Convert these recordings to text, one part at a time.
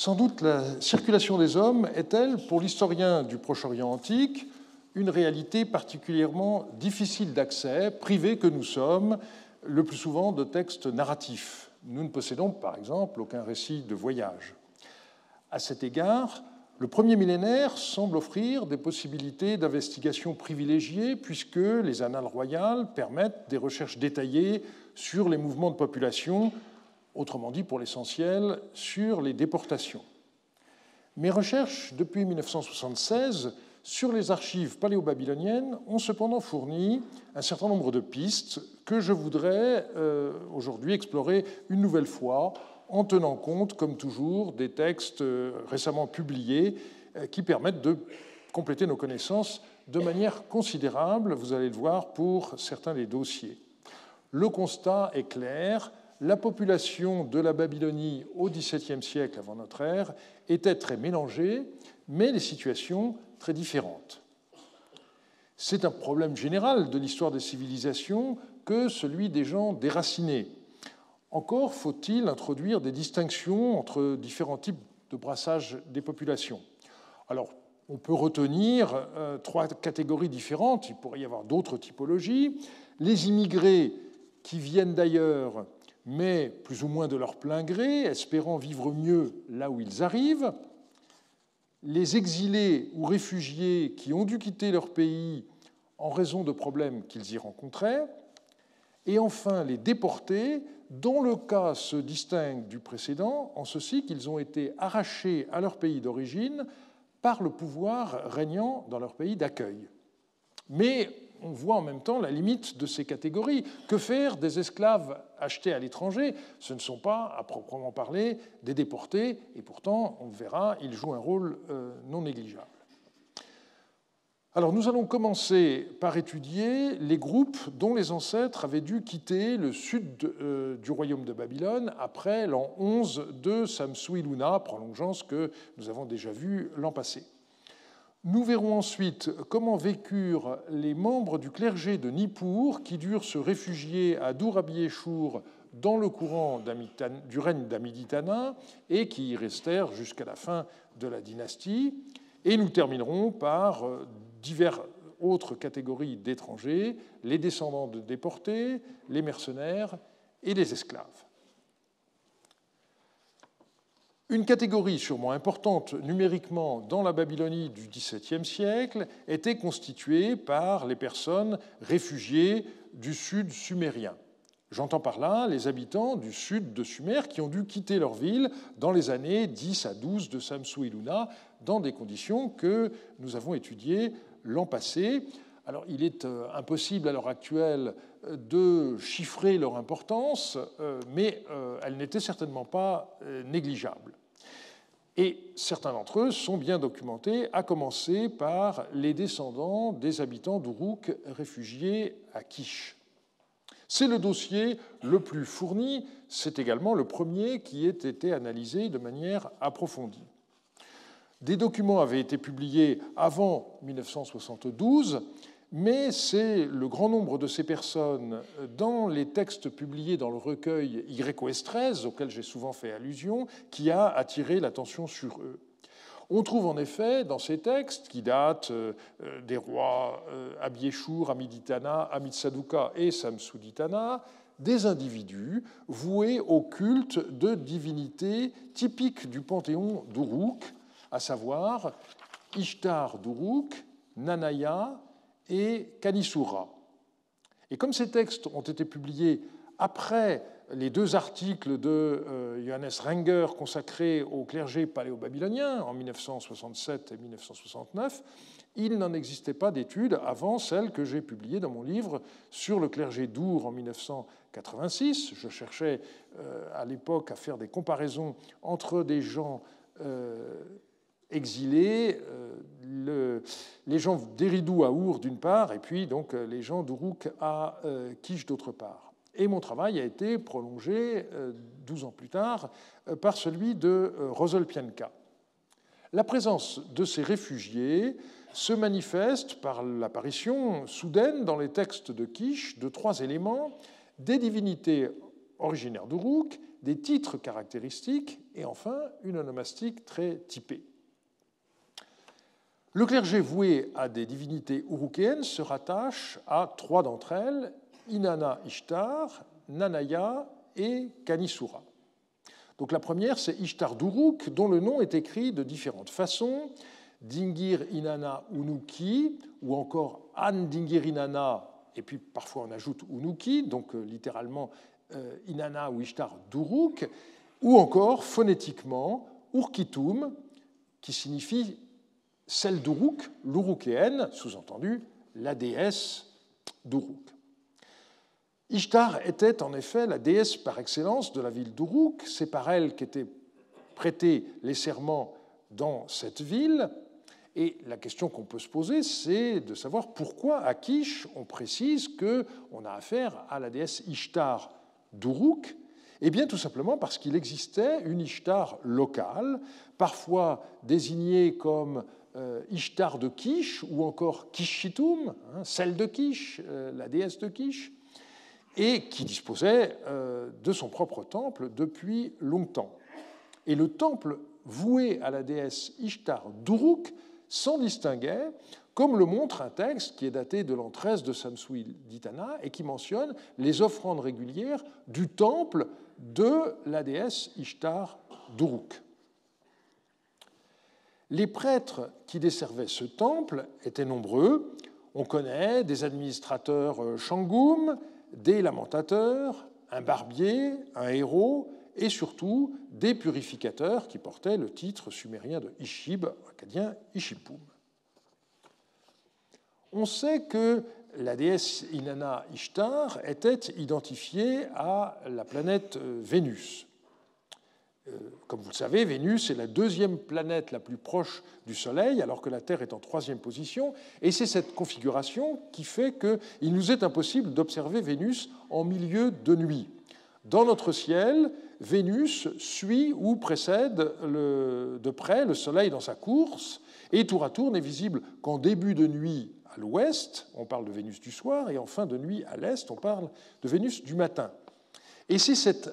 Sans doute la circulation des hommes est-elle, pour l'historien du Proche-Orient antique, une réalité particulièrement difficile d'accès, privée que nous sommes, le plus souvent de textes narratifs. Nous ne possédons par exemple aucun récit de voyage. À cet égard, le premier millénaire semble offrir des possibilités d'investigation privilégiées puisque les annales royales permettent des recherches détaillées sur les mouvements de population, autrement dit pour l'essentiel sur les déportations. Mes recherches depuis 1976 sur les archives paléo-babyloniennes ont cependant fourni un certain nombre de pistes que je voudrais euh, aujourd'hui explorer une nouvelle fois en tenant compte, comme toujours, des textes euh, récemment publiés euh, qui permettent de compléter nos connaissances de manière considérable, vous allez le voir, pour certains des dossiers. Le constat est clair, la population de la Babylonie au XVIIe siècle avant notre ère était très mélangée, mais les situations très différentes. C'est un problème général de l'histoire des civilisations que celui des gens déracinés. Encore faut-il introduire des distinctions entre différents types de brassage des populations. Alors, on peut retenir euh, trois catégories différentes, il pourrait y avoir d'autres typologies. Les immigrés qui viennent d'ailleurs, mais plus ou moins de leur plein gré, espérant vivre mieux là où ils arrivent les exilés ou réfugiés qui ont dû quitter leur pays en raison de problèmes qu'ils y rencontraient, et enfin les déportés, dont le cas se distingue du précédent en ceci qu'ils ont été arrachés à leur pays d'origine par le pouvoir régnant dans leur pays d'accueil. Mais on voit en même temps la limite de ces catégories. Que faire des esclaves achetés à l'étranger? Ce ne sont pas, à proprement parler, des déportés, et pourtant, on verra, ils jouent un rôle euh, non négligeable. Alors nous allons commencer par étudier les groupes dont les ancêtres avaient dû quitter le sud euh, du royaume de Babylone après l'an 11 de Samsui-Luna, prolongeant ce que nous avons déjà vu l'an passé. Nous verrons ensuite comment vécurent les membres du clergé de Nippur qui durent se réfugier à Dourabiéchour dans le courant du règne d'Amiditana et qui y restèrent jusqu'à la fin de la dynastie. Et nous terminerons par euh, diverses autres catégories d'étrangers, les descendants de déportés, les mercenaires et les esclaves. Une catégorie sûrement importante numériquement dans la Babylonie du XVIIe siècle était constituée par les personnes réfugiées du sud sumérien. J'entends par là les habitants du sud de Sumer qui ont dû quitter leur ville dans les années 10 à 12 de Samsu et Luna dans des conditions que nous avons étudiées l'an passé. Alors, il est euh, impossible à l'heure actuelle euh, de chiffrer leur importance, euh, mais elle n'était certainement pas négligeable. Et certains d'entre eux sont bien documentés, à commencer par les descendants des habitants d'Uruk réfugiés à Kish. C'est le dossier le plus fourni, c'est également le premier qui ait été analysé de manière approfondie. Des documents avaient été publiés avant 1972 mais c'est le grand nombre de ces personnes dans les textes publiés dans le recueil Irécoès 13, auquel j'ai souvent fait allusion, qui a attiré l'attention sur eux. On trouve en effet dans ces textes, qui datent euh, des rois euh, Abieshur, Amiditana, Amitsaduka et Samsuditana, des individus voués au culte de divinités typiques du panthéon d'Uruk, à savoir Ishtar d'Uruk, Nanaya, et Kanisura. Et comme ces textes ont été publiés après les deux articles de euh, Johannes Renger consacrés au clergé paléo-babylonien en 1967 et 1969, il n'en existait pas d'études avant celle que j'ai publiée dans mon livre sur le clergé d'Our en 1986. Je cherchais euh, à l'époque à faire des comparaisons entre des gens euh, exilés, euh, les gens d'Eridou à Our d'une part, et puis donc euh, les gens d'Uruk à euh, Kish d'autre part. Et mon travail a été prolongé 12 ans plus tard par celui de Rosolpianka. La présence de ces réfugiés se manifeste par l'apparition soudaine dans les textes de Kish de trois éléments des divinités originaire d'Uruk, des titres caractéristiques et enfin une onomastique très typée. Le clergé voué à des divinités urukéennes se rattache à trois d'entre elles, Inanna Ishtar, Nanaya et Kanisura. Donc la première, c'est Ishtar d'Uruk, dont le nom est écrit de différentes façons. Dingir Inanna Unuki, ou encore An Dingir Inanna, et puis parfois on ajoute Unuki, donc euh, littéralement euh, Inanna ou Ishtar d'Uruk, ou encore phonétiquement Urkitum, qui signifie celle d'Uruk, l'Urukéenne, sous-entendu la déesse d'Uruk. Ishtar était en effet la déesse par excellence de la ville d'Uruk. C'est par elle qu'étaient prêtés les serments dans cette ville. Et la question qu'on peut se poser, c'est de savoir pourquoi à Kish on précise qu'on a affaire à la déesse Ishtar d'Uruk. Eh bien, tout simplement parce qu'il existait une Ishtar locale, parfois désignée comme Ishtar de Kish ou encore Kishitum, hein, celle de Kish, euh, la déesse de Kish, et qui disposait euh, de son propre temple depuis longtemps. Et le temple voué à la déesse Ishtar d'Uruk s'en distinguait, comme le montre un texte qui est daté de l'an 13 de Samsui d'Itana et qui mentionne les offrandes régulières du temple de la déesse Ishtar d'Uruk. Les prêtres qui desservaient ce temple étaient nombreux. On connaît des administrateurs euh, Shangum, des lamentateurs, un barbier, un héros et surtout des purificateurs qui portaient le titre sumérien de Ishib, acadien Ishipum. On sait que la déesse Inanna Ishtar était identifiée à la planète euh, Vénus. Euh, comme vous le savez, Vénus est la deuxième planète la plus proche du Soleil, alors que la Terre est en troisième position, et c'est cette configuration qui fait qu'il nous est impossible d'observer Vénus en milieu de nuit. Dans notre ciel, Vénus suit ou précède de près le Soleil dans sa course, et tour à tour n'est visible qu'en début de nuit à l'ouest, on parle de Vénus du soir, et en fin de nuit à l'est, on parle de Vénus du matin. Et c'est cette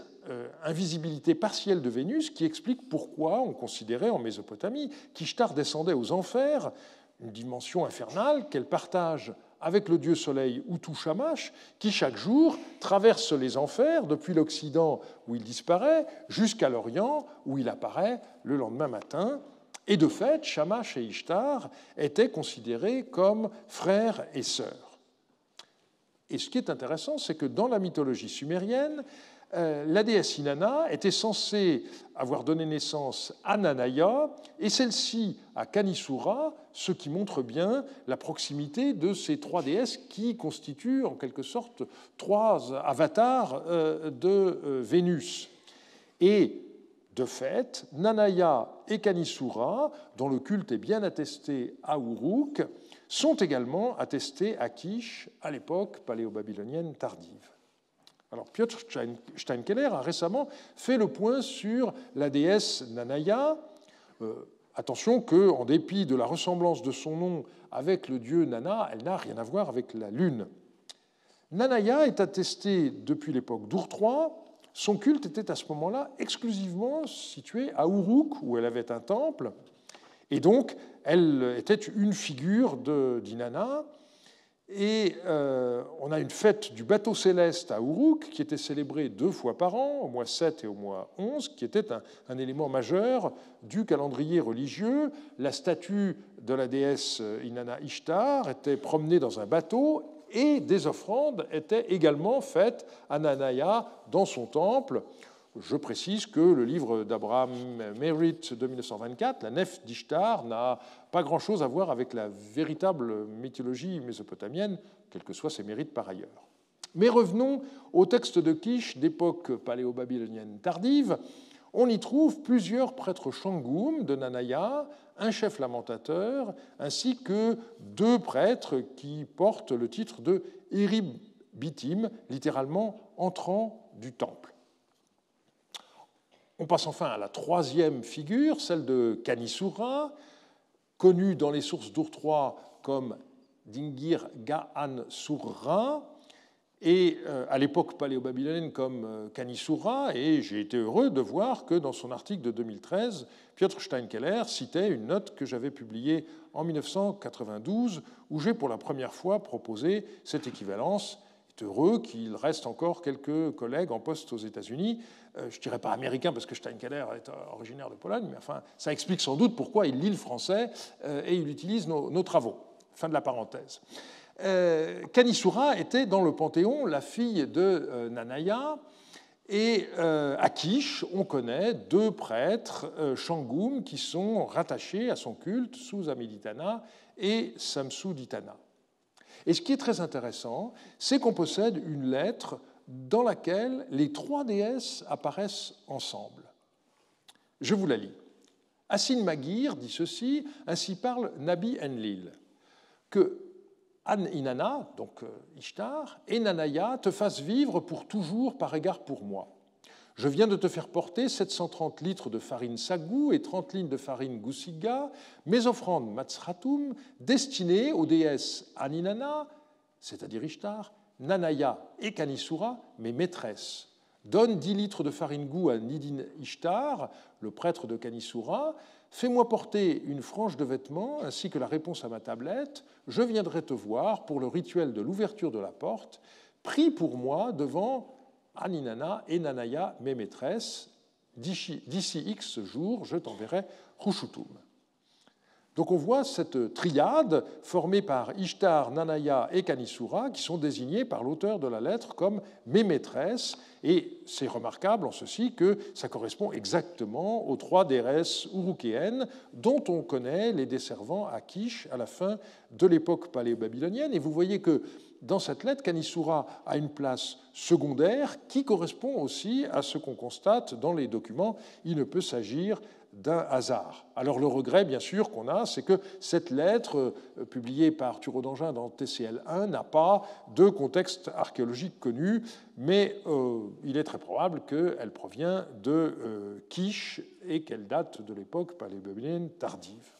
invisibilité partielle de Vénus qui explique pourquoi on considérait en Mésopotamie qu'Ishtar descendait aux enfers, une dimension infernale qu'elle partage avec le dieu soleil Utu Shamash, qui chaque jour traverse les enfers depuis l'Occident où il disparaît jusqu'à l'Orient où il apparaît le lendemain matin. Et de fait, Shamash et Ishtar étaient considérés comme frères et sœurs. Et ce qui est intéressant, c'est que dans la mythologie sumérienne, euh, la déesse Inanna était censée avoir donné naissance à Nanaya et celle-ci à Kanisura, ce qui montre bien la proximité de ces trois déesses qui constituent en quelque sorte trois avatars euh, de euh, Vénus. Et de fait, Nanaya et Kanisura, dont le culte est bien attesté à Uruk, sont également attestés à Kish à l'époque paléo-babylonienne tardive. Alors Piotr Steinkeller a récemment fait le point sur la déesse Nanaya. Euh, attention qu'en dépit de la ressemblance de son nom avec le dieu Nana, elle n'a rien à voir avec la lune. Nanaya est attestée depuis l'époque III. Son culte était à ce moment-là exclusivement situé à Uruk, où elle avait un temple. Et donc, elle était une figure d'Inanna. Et euh, on a une fête du bateau céleste à Uruk qui était célébrée deux fois par an, au mois 7 et au mois 11, qui était un, élément majeur du calendrier religieux. La statue de la déesse Inanna Ishtar était promenée dans un bateau et des offrandes étaient également faites à Nanaya dans son temple. Je précise que le livre d'Abraham Merritt de 1924, La nef d'Ishtar, n'a pas grand-chose à voir avec la véritable mythologie mésopotamienne, quels que soient ses mérites par ailleurs. Mais revenons au texte de Kish d'époque paléo-babylonienne tardive. On y trouve plusieurs prêtres Shangum de Nanaya, un chef lamentateur, ainsi que deux prêtres qui portent le titre de Erib Bitim, littéralement entrant du temple. On passe enfin à la troisième figure, celle de Kanisura, connue dans les sources d'Urtrois comme Dingir Ga'an Surra. et à l'époque paléo-babylonienne comme Kanisura, et j'ai été heureux de voir que dans son article de 2013, Piotr Steinkeller citait une note que j'avais publiée en 1992, où j'ai pour la première fois proposé cette équivalence heureux qu'il reste encore quelques collègues en poste aux États-Unis. Euh, je ne dirais pas américain parce que Steinkeller est originaire de Pologne, mais enfin, ça explique sans doute pourquoi il lit le français euh, et il utilise nos, travaux. Fin de la parenthèse. Euh, Kanisura était dans le Panthéon la fille de Nanaya. Et à Kish, on connaît deux prêtres, Shangum, qui sont rattachés à son culte, sous Amiditana et Samsuditana. Et ce qui est très intéressant, c'est qu'on possède une lettre dans laquelle les trois déesses apparaissent ensemble. Je vous la lis. Asin Magir dit ceci, ainsi parle Nabi Enlil, que An Inanna, donc euh, Ishtar, et Nanaya te fassent vivre pour toujours par égard pour moi. Je viens de te faire porter 730 litres de farine sagou et 30 lignes de farine goussiga, mes offrandes matzratum, destinées aux déesses Aninana, c'est-à-dire Ishtar, Nanaya et Kanisura, mes maîtresses. Donne 10 litres de farine gou à Nidin Ishtar, le prêtre de Kanisura. Fais-moi porter une frange de vêtements ainsi que la réponse à ma tablette. Je viendrai te voir pour le rituel de l'ouverture de la porte. Prie pour moi devant Aninana et Nanaya, mes maîtresses. D'ici X jours, je t'enverrai Rushutum. Donc on voit cette triade formée par Ishtar, Nanaya et Kanisura qui sont désignés par l'auteur de la lettre comme mes maîtresses. Et c'est remarquable en ceci que ça correspond exactement aux trois déesses urukéennes dont on connaît les desservants à Kish à la fin de l'époque paléo-babylonienne. Et vous voyez que dans cette lettre, Kanisura a une place secondaire qui correspond aussi à ce qu'on constate dans les documents. Il ne peut s'agir d'un hasard. Alors le regret, bien sûr, qu'on a, c'est que cette lettre, euh, publiée par Thureau d'Angin dans TCL1, n'a pas de contexte archéologique connu, mais euh, il est très probable qu'elle provient de euh, Kish et qu'elle date de l'époque paléo-babylonienne tardive.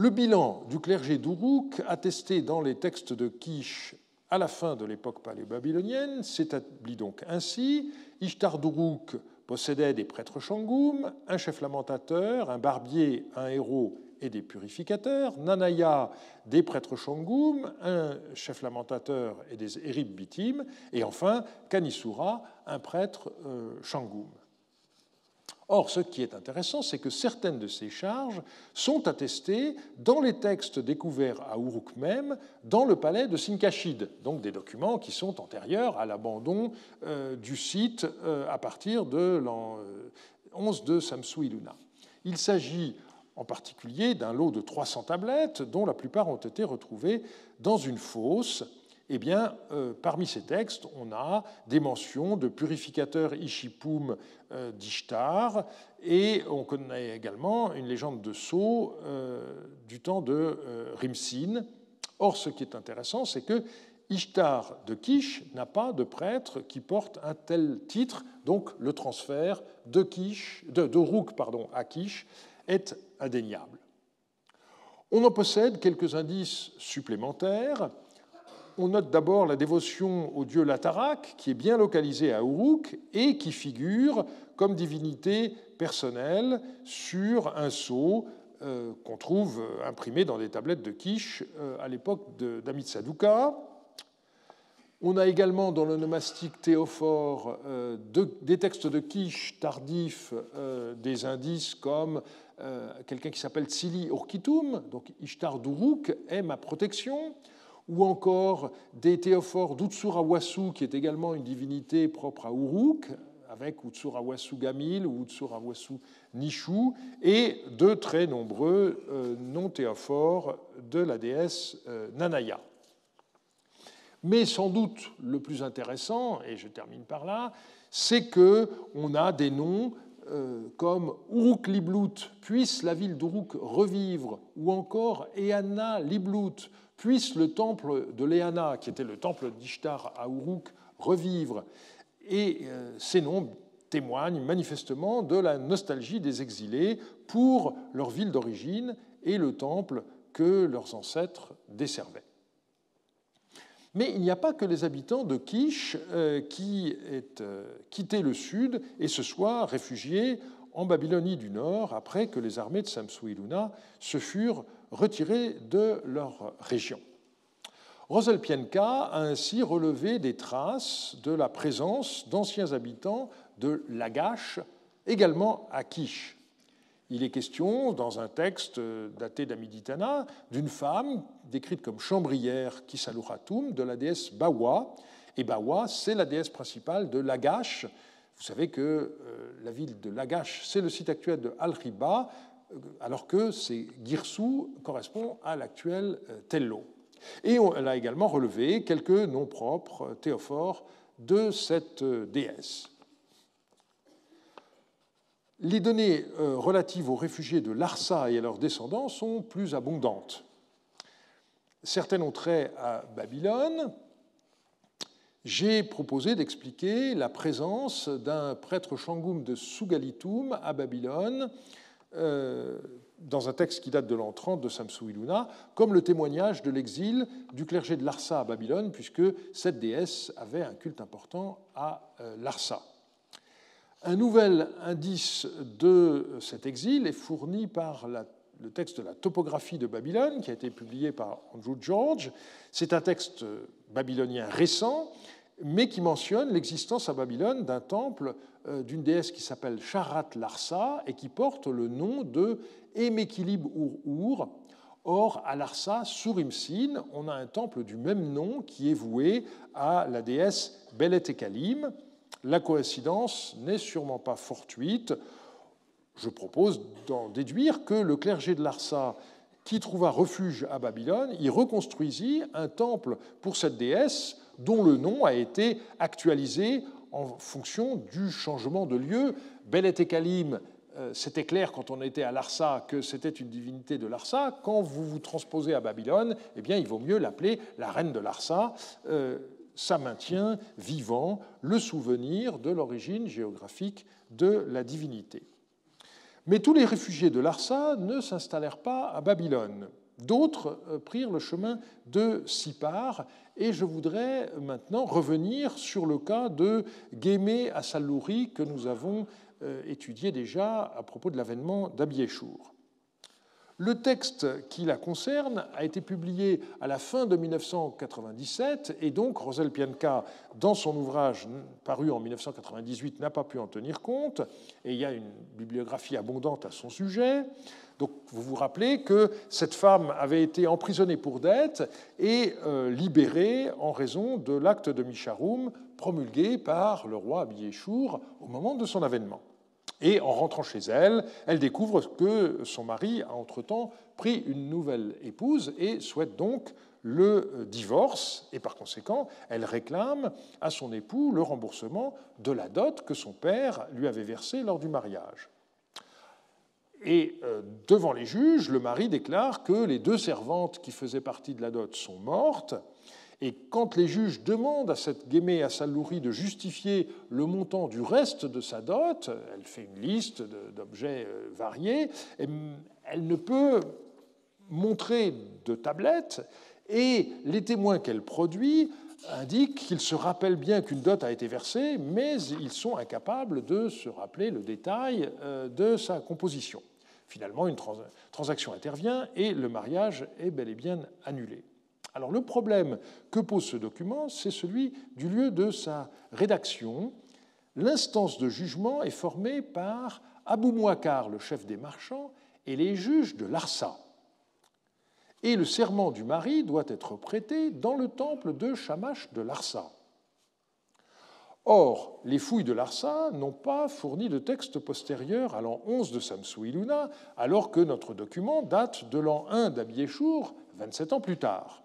Le bilan du clergé d'Uruk, attesté dans les textes de Kish à la fin de l'époque paléo-babylonienne, s'établit donc ainsi. Ishtar d'Uruk possédait des prêtres Shangum, un chef lamentateur, un barbier, un héros et des purificateurs, Nanaya, des prêtres Shangum, un chef lamentateur et des héribes bitim, et enfin Kanisura, un prêtre euh, Shangum. Or, ce qui est intéressant, c'est que certaines de ces charges sont attestées dans les textes découverts à Uruk même, dans le palais de Sinkashid, donc des documents qui sont antérieurs à l'abandon euh, du site euh, à partir de l'an 11 euh, de Samsu Iluna. Il s'agit en particulier d'un lot de 300 tablettes, dont la plupart ont été retrouvées dans une fosse eh bien, euh, parmi ces textes, on a des mentions de purificateurs Ishipum euh, d'Ishtar, et on connaît également une légende de Sceau euh, du temps de Rimsin. Or, ce qui est intéressant, c'est que Ishtar de Kish n'a pas de prêtre qui porte un tel titre, donc le transfert de, Kish, de, à Kish est indéniable. On en possède quelques indices supplémentaires on note d'abord la dévotion au dieu Latarak, qui est bien localisé à Uruk et qui figure comme divinité personnelle sur un sceau euh, qu'on trouve imprimé dans des tablettes de Kish euh, à l'époque d'Amitsaduka. On a également dans le nomastique théophore euh, des textes de Kish tardifs des indices comme quelqu'un qui s'appelle Tsili Urkitum, donc Ishtar d'Uruk est ma protection ou encore des théophores d'Utsurawasu, qui est également une divinité propre à Uruk, avec Utsurawasu Gamil ou Utsurawasu Nishu, et de très nombreux euh, non-théophores de la déesse euh, Nanaya. Mais sans doute le plus intéressant, et je termine par là, c'est qu'on a des noms euh, comme Uruk Liblut, puisse la ville d'Uruk revivre, ou encore Eana Liblut, puisse le temple de Léana, qui était le temple d'Ishtar à Uruk, revivre. Et euh, ces noms témoignent manifestement de la nostalgie des exilés pour leur ville d'origine et le temple que leurs ancêtres desservaient. Mais il n'y a pas que les habitants de Kish euh, qui aient euh, quitté le sud et se soient réfugiés en Babylonie du Nord après que les armées de Samsu-Iluna se furent retirées de leur région. Roselpienka a ainsi relevé des traces de la présence d'anciens habitants de Lagash, également à Kish. Il est question, dans un texte daté d'Amiditana, d'une femme décrite comme chambrière Kisaluratum de la déesse Bawa. Et Bawa, c'est la déesse principale de Lagash. Vous savez que euh, la ville de Lagash, c'est le site actuel de Al-Riba, alors que c'est Girsou correspond à l'actuel euh, Tello. Et elle a également relevé quelques noms propres théophores de cette déesse. Les données euh, relatives aux réfugiés de Larsa et à leurs descendants sont plus abondantes. Certaines ont trait à Babylone. J'ai proposé d'expliquer la présence d'un prêtre Shangoum de Sugalitum à Babylone euh, dans un texte qui date de l'an 30 de Samsu Iluna, comme le témoignage de l'exil du clergé de Larsa à Babylone, puisque cette déesse avait un culte important à euh, Larsa. Un nouvel indice de cet exil est fourni par le texte de la topographie de Babylone, qui a été publié par Andrew George. C'est un texte babylonien récent, mais qui mentionne l'existence à Babylone d'un temple d'une déesse qui s'appelle Sharat Larsa et qui porte le nom de Emekilib Ur-Ur. Or, à Larsa, sur Imsin, on a un temple du même nom qui est voué à la déesse Belet Ekalim. La coïncidence n'est sûrement pas fortuite. Je propose d'en déduire que le clergé de Larsa, qui trouva refuge à Babylone, y reconstruisit un temple pour cette déesse dont le nom a été actualisé en fonction du changement de lieu. Belet Kalim, euh, c'était clair quand on était à Larsa que c'était une divinité de Larsa. Quand vous vous transposez à Babylone, eh bien, il vaut mieux l'appeler la reine de Larsa. Euh, ça maintient vivant le souvenir de l'origine géographique de la divinité. Mais tous les réfugiés de Larsa ne s'installèrent pas à Babylone. D'autres euh, prirent le chemin de Sipar, et je voudrais maintenant revenir sur le cas de Gémé à Salouri que nous avons euh, étudié déjà à propos de l'avènement d'Abiéchour. Le texte qui la concerne a été publié à la fin de 1997 et donc Rosel Pianka, dans son ouvrage paru en 1998, n'a pas pu en tenir compte et il y a une bibliographie abondante à son sujet. Donc vous vous rappelez que cette femme avait été emprisonnée pour dette et euh, libérée en raison de l'acte de Micharoum promulgué par le roi Abiéchour au moment de son avènement. Et en rentrant chez elle, elle découvre que son mari a entre-temps pris une nouvelle épouse et souhaite donc le divorce. Et par conséquent, elle réclame à son époux le remboursement de la dot que son père lui avait versée lors du mariage. Et euh, devant les juges, le mari déclare que les deux servantes qui faisaient partie de la dot sont mortes. Et quand les juges demandent à cette Guémé à Salouri de justifier le montant du reste de sa dot, elle fait une liste d'objets euh, variés, elle ne peut montrer de tablette. Et les témoins qu'elle produit indiquent qu'ils se rappellent bien qu'une dot a été versée, mais ils sont incapables de se rappeler le détail euh, de sa composition. Finalement, une transaction intervient et le mariage est bel et bien annulé. Alors le problème que pose ce document, c'est celui du lieu de sa rédaction. L'instance de jugement est formée par Abou Mouakar, le chef des marchands, et les juges de Larsa. Et le serment du mari doit être prêté dans le temple de Shamash de Larsa. Or, les fouilles de Larsa n'ont pas fourni de texte postérieur à l'an 11 de Samsou Iluna, alors que notre document date de l'an 1 d'Abiéchour, 27 ans plus tard.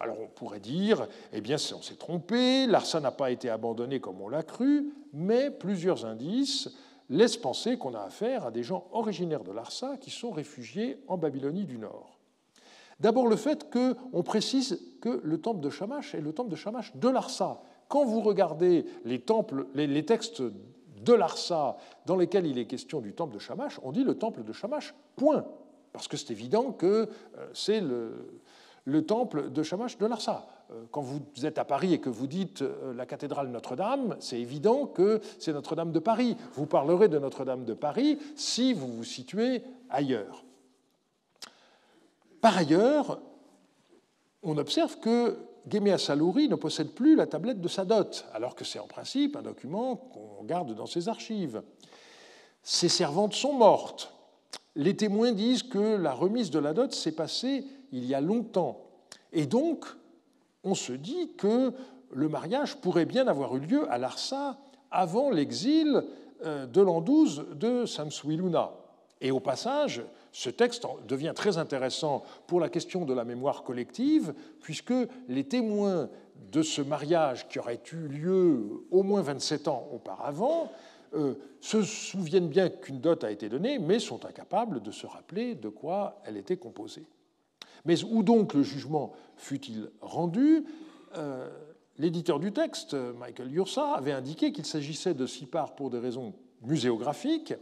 Alors on pourrait dire, eh bien on s'est trompé, Larsa n'a pas été abandonné comme on l'a cru, mais plusieurs indices laissent penser qu'on a affaire à des gens originaires de Larsa qui sont réfugiés en Babylonie du Nord. D'abord le fait qu'on précise que le temple de Shamash est le temple de Shamash de Larsa. Quand vous regardez les, textes de Larsa dans lesquels il est question du temple de Shamash, on dit le temple de Shamash, point. Parce que c'est évident que euh, c'est le, le temple de Shamash de Larsa. euh, quand vous êtes à Paris et que vous dites la cathédrale Notre-Dame, c'est évident que c'est Notre-Dame de Paris. Vous parlerez de Notre-Dame de Paris si vous vous situez ailleurs. Par ailleurs, on observe que Géméa Salouri ne possède plus la tablette de sa dot, alors que c'est en principe un document qu'on garde dans ses archives. Ses servantes sont mortes. Les témoins disent que la remise de la dot s'est passée il y a longtemps. Et donc, on se dit que le mariage pourrait bien avoir eu lieu à Larsa avant l'exil euh, de l'an 12 de Samsuiluna. Et au passage, ce texte devient très intéressant pour la question de la mémoire collective, puisque les témoins de ce mariage qui aurait eu lieu au moins 27 ans auparavant euh, se souviennent bien qu'une dot a été donnée, mais sont incapables de se rappeler de quoi elle était composée. Mais où donc le jugement fut-il rendu? Euh, L'éditeur du texte, Michael Yursa, avait indiqué qu'il s'agissait de Sipar pour des raisons muséographiques,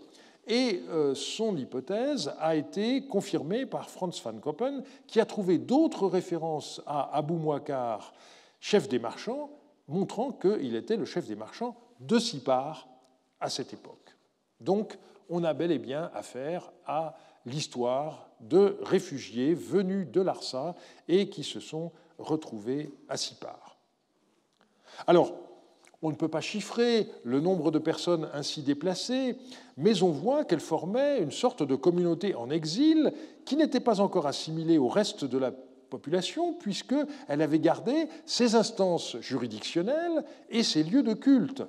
et euh, son hypothèse a été confirmée par Franz van Koppen, qui a trouvé d'autres références à Abou Mouakar, chef des marchands, montrant qu'il était le chef des marchands de Sipar à cette époque. Donc, on a bel et bien affaire à l'histoire de réfugiés venus de Larsa et qui se sont retrouvés à Sipar. Alors, on ne peut pas chiffrer le nombre de personnes ainsi déplacées, mais on voit qu'elles formaient une sorte de communauté en exil qui n'était pas encore assimilée au reste de la population, puisqu'elle avait gardé ses instances juridictionnelles et ses lieux de culte.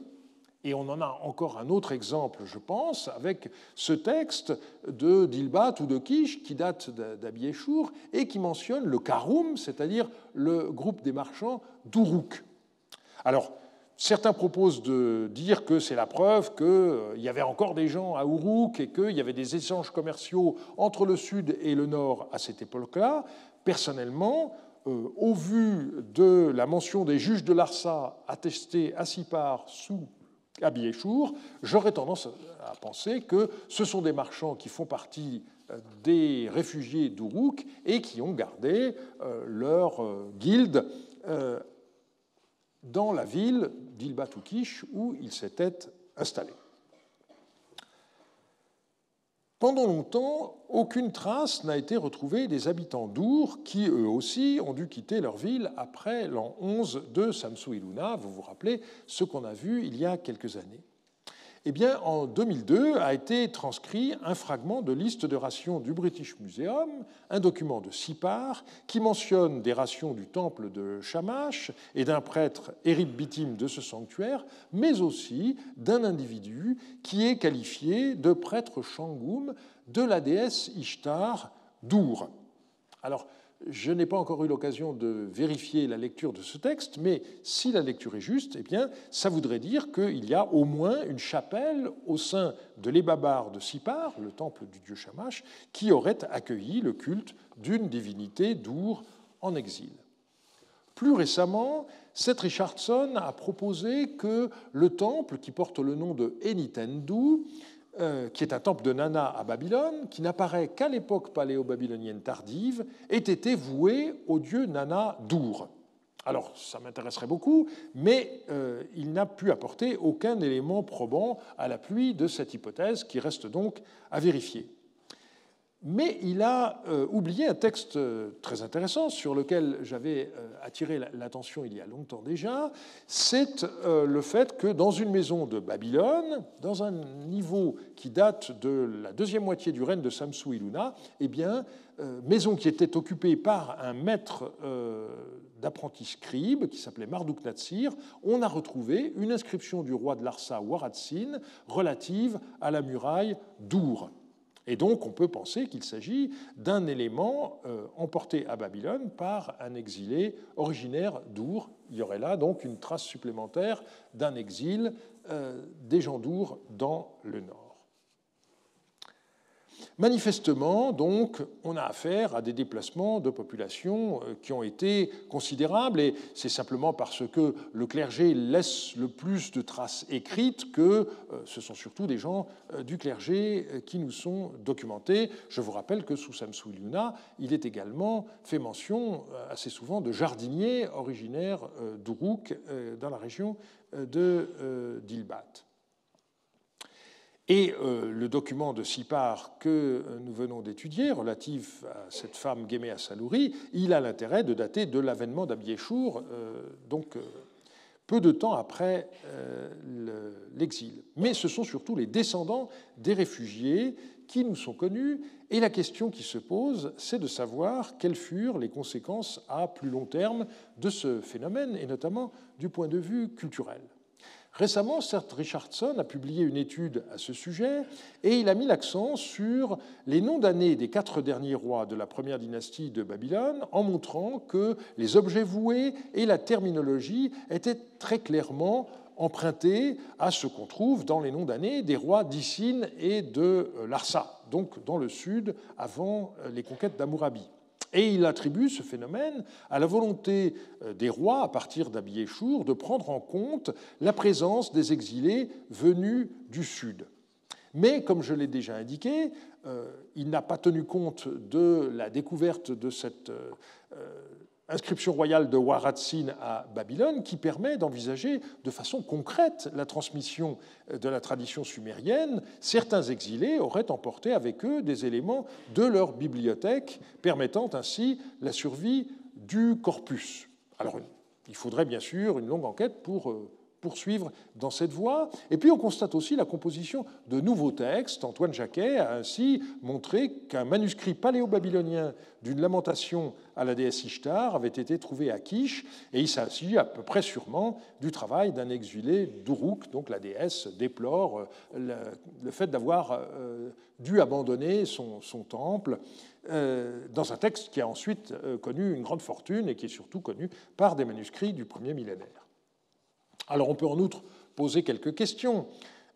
Et on en a encore un autre exemple, je pense, avec ce texte de Dilbat ou de Kish qui date d'Abiéchour et qui mentionne le Karoum, c'est-à-dire le groupe des marchands d'Uruk. Alors, Certains proposent de dire que c'est la preuve qu'il euh, y avait encore des gens à Uruk et qu'il y avait des échanges commerciaux entre le Sud et le Nord à cette époque-là. Personnellement, euh, au vu de la mention des juges de Larsa attestés à Sipar sous Abiéchour, j'aurais tendance à penser que ce sont des marchands qui font partie euh, des réfugiés d'Uruk et qui ont gardé leur guilde dans la ville d'Ilbatoukish où il s'était installé. Pendant longtemps, aucune trace n'a été retrouvée des habitants d'Our qui, eux aussi, ont dû quitter leur ville après l'an 11 de Samsu Iluna. Vous vous rappelez ce qu'on a vu il y a quelques années. Eh bien, en 2002 a été transcrit un fragment de liste de rations du British Museum, un document de six parts qui mentionne des rations du temple de Shamash et d'un prêtre Bitim de ce sanctuaire, mais aussi d'un individu qui est qualifié de prêtre Shangoum de la déesse Ishtar d'Our. Alors, je n'ai pas encore eu l'occasion de vérifier la lecture de ce texte, mais si la lecture est juste, eh bien, ça voudrait dire qu'il y a au moins une chapelle au sein de l'Ebabar de Sipar, le temple du dieu Shamash, qui aurait accueilli le culte d'une divinité d'Our en exil. Plus récemment, Seth Richardson a proposé que le temple, qui porte le nom de Enitendu, euh, qui est un temple de Nana à Babylone, qui n'apparaît qu'à l'époque paléo-babylonienne tardive, ait été voué au dieu Nana d'Our. Alors, ça m'intéresserait beaucoup, mais euh, il n'a pu apporter aucun élément probant à l'appui de cette hypothèse, qui reste donc à vérifier. Mais il a euh, oublié un texte euh, très intéressant sur lequel j'avais euh, attiré l'attention il y a longtemps déjà, c'est le fait que dans une maison de Babylone, dans un niveau qui date de la deuxième moitié du règne de Samsu Iluna, eh bien, maison qui était occupée par un maître d'apprenti scribe qui s'appelait Marduk Natsir, on a retrouvé une inscription du roi de Larsa Waratsin relative à la muraille d'Our. Et donc on peut penser qu'il s'agit d'un élément euh, emporté à Babylone par un exilé originaire d'Our. Il y aurait là donc une trace supplémentaire d'un exil euh, des gens d'Our dans le nord. Manifestement, donc, on a affaire à des déplacements de population euh, qui ont été considérables, et c'est simplement parce que le clergé laisse le plus de traces écrites que euh, ce sont surtout des gens euh, du clergé qui nous sont documentés. Je vous rappelle que sous Samsu-Iluna, il est également fait mention assez souvent de jardiniers originaires d'Uruk dans la région de Dilbat. Et euh, le document de Sipar que euh, nous venons d'étudier, relatif à cette femme Géméa Salouri, il a l'intérêt de dater de l'avènement d'Abiéchour, euh, donc peu de temps après l'exil. Mais ce sont surtout les descendants des réfugiés qui nous sont connus, et la question qui se pose, c'est de savoir quelles furent les conséquences à plus long terme de ce phénomène, et notamment du point de vue culturel. Récemment, Seth Richardson a publié une étude à ce sujet et il a mis l'accent sur les noms d'années des quatre derniers rois de la première dynastie de Babylone en montrant que les objets voués et la terminologie étaient très clairement empruntés à ce qu'on trouve dans les noms d'années des rois d'Issine et de Larsa, donc dans le sud avant les conquêtes d'Amourabi. Et il attribue ce phénomène à la volonté euh, des rois, à partir d'Abiéchour, de prendre en compte la présence des exilés venus du Sud. Mais, comme je l'ai déjà indiqué, euh, il n'a pas tenu compte de la découverte de cette euh, inscription royale de Waratsin à Babylone qui permet d'envisager de façon concrète la transmission de la tradition sumérienne. Certains exilés auraient emporté avec eux des éléments de leur bibliothèque, permettant ainsi la survie du corpus. Alors, il faudrait bien sûr une longue enquête pour euh, poursuivre dans cette voie. Et puis on constate aussi la composition de nouveaux textes. Antoine Jacquet a ainsi montré qu'un manuscrit paléo-babylonien d'une lamentation à la déesse Ishtar avait été trouvé à Kish, et il s'agit à peu près sûrement du travail d'un exilé d'Uruk, donc la déesse déplore euh, le, fait d'avoir euh, dû abandonner son, temple euh, dans un texte qui a ensuite connu une grande fortune et qui est surtout connu par des manuscrits du premier millénaire. Alors on peut en outre poser quelques questions.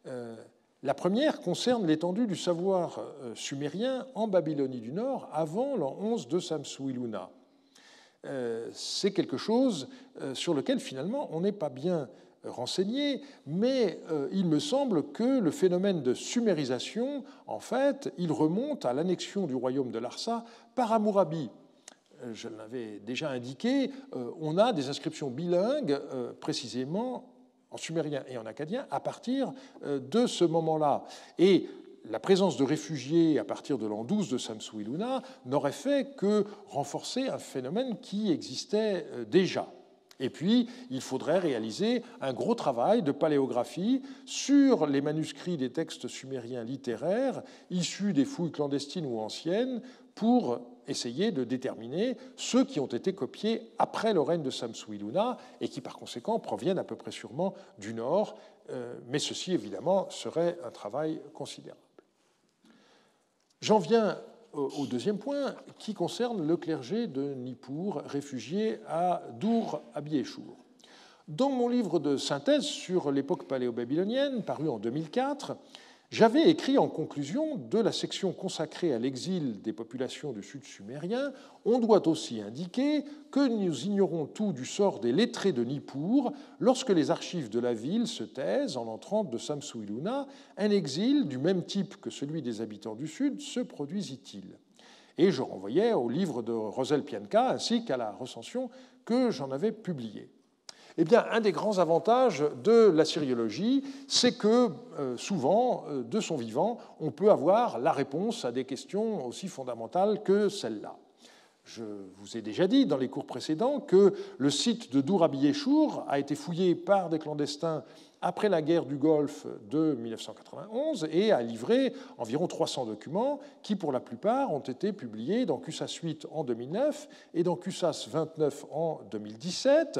Euh, la première concerne l'étendue du savoir euh, sumérien en Babylonie du Nord avant l'an 11 de Samsu-Iluna. Euh, c'est quelque chose sur lequel finalement on n'est pas bien renseigné, mais il me semble que le phénomène de sumérisation, en fait, il remonte à l'annexion du royaume de Larsa par Hammurabi je l'avais déjà indiqué, euh, on a des inscriptions bilingues euh, précisément en sumérien et en acadien à partir euh, de ce moment-là. Et la présence de réfugiés à partir de l'an 12 de Samsu-Iluna n'aurait fait que renforcer un phénomène qui existait déjà. Et puis, il faudrait réaliser un gros travail de paléographie sur les manuscrits des textes sumériens littéraires issus des fouilles clandestines ou anciennes pour essayer de déterminer ceux qui ont été copiés après le règne de Samsu-Iluna et qui par conséquent proviennent à peu près sûrement du nord, euh, mais ceci évidemment serait un travail considérable. J'en viens au deuxième point qui concerne le clergé de Nippur, réfugié à Dour Abiéchour. Dans mon livre de synthèse sur l'époque paléo-babylonienne, paru en 2004, j'avais écrit en conclusion de la section consacrée à l'exil des populations du sud sumérien, on doit aussi indiquer que nous ignorons tout du sort des lettrés de Nippur lorsque les archives de la ville se taisent en entrant de Samsu-Iluna, un exil du même type que celui des habitants du sud se produisit-il? Et je renvoyais au livre de Rosel Pianka ainsi qu'à la recension que j'en avais publiée. Eh bien, un des grands avantages de la syriologie, c'est que euh, souvent, euh, de son vivant, on peut avoir la réponse à des questions aussi fondamentales que celle-là. Je vous ai déjà dit dans les cours précédents que le site de Dourabi-Yeshour a été fouillé par des clandestins après la guerre du Golfe de 1991 et a livré environ 300 documents qui, pour la plupart, ont été publiés dans CUSAS 8 en 2009 et dans CUSAS 29 en 2017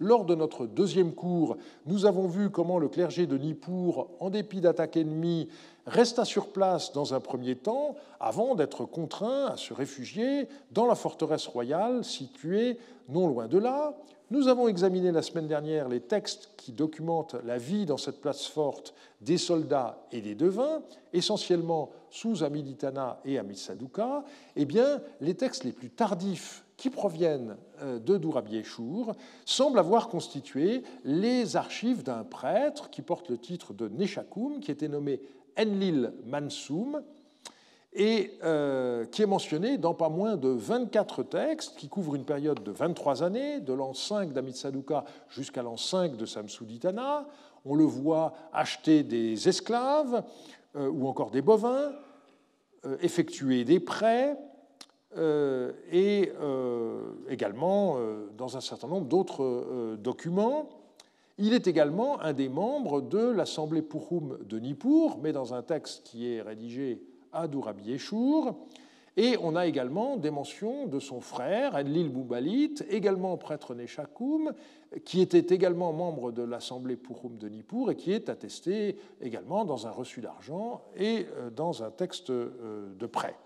Lors de notre deuxième cours, nous avons vu comment le clergé de Nippur, en dépit d'attaques ennemies, resta sur place dans un premier temps avant d'être contraint à se réfugier dans la forteresse royale située non loin de là. Nous avons examiné la semaine dernière les textes qui documentent la vie dans cette place forte des soldats et des devins, essentiellement sous Amiditana et Amisaduka. Eh bien, les textes les plus tardifs qui proviennent euh, de Dourabiéchour semblent avoir constitué les archives d'un prêtre qui porte le titre de Neshakum, qui était nommé Enlil Mansoum, et euh, qui est mentionné dans pas moins de 24 textes qui couvrent une période de 23 années, de l'an 5 d'Amitsaduka jusqu'à l'an 5 de Samsuditana. On le voit acheter des esclaves euh, ou encore des bovins, effectuer des prêts, et euh, également euh, dans un certain nombre d'autres documents. Il est également un des membres de l'Assemblée Purum de Nippur, mais dans un texte qui est rédigé à Dourabi Et on a également des mentions de son frère, Enlil Boubalit, également prêtre Neshakum, qui était également membre de l'Assemblée Purum de Nippur et qui est attesté également dans un reçu d'argent et dans un texte de prêt.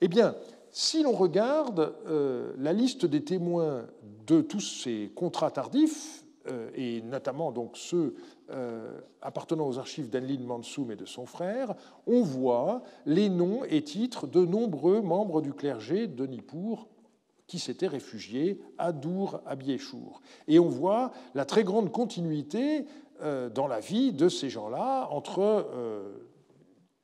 Eh bien, si l'on regarde euh, la liste des témoins de tous ces contrats tardifs, euh, et notamment donc ceux euh, appartenant aux archives d'Anlin Mansoum et de son frère, on voit les noms et titres de nombreux membres du clergé de Nippur qui s'étaient réfugiés à Dour, à Biéchour. Et on voit la très grande continuité dans la vie de ces gens-là entre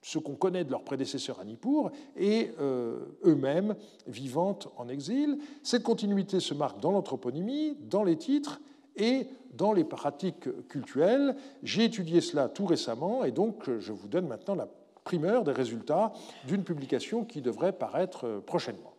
ce qu'on connaît de leurs prédécesseurs à Nippur et euh, eux-mêmes vivant en exil. Cette continuité se marque dans l'anthroponymie, dans les titres et dans les pratiques cultuelles. J'ai étudié cela tout récemment et donc je vous donne maintenant la primeur des résultats d'une publication qui devrait paraître prochainement.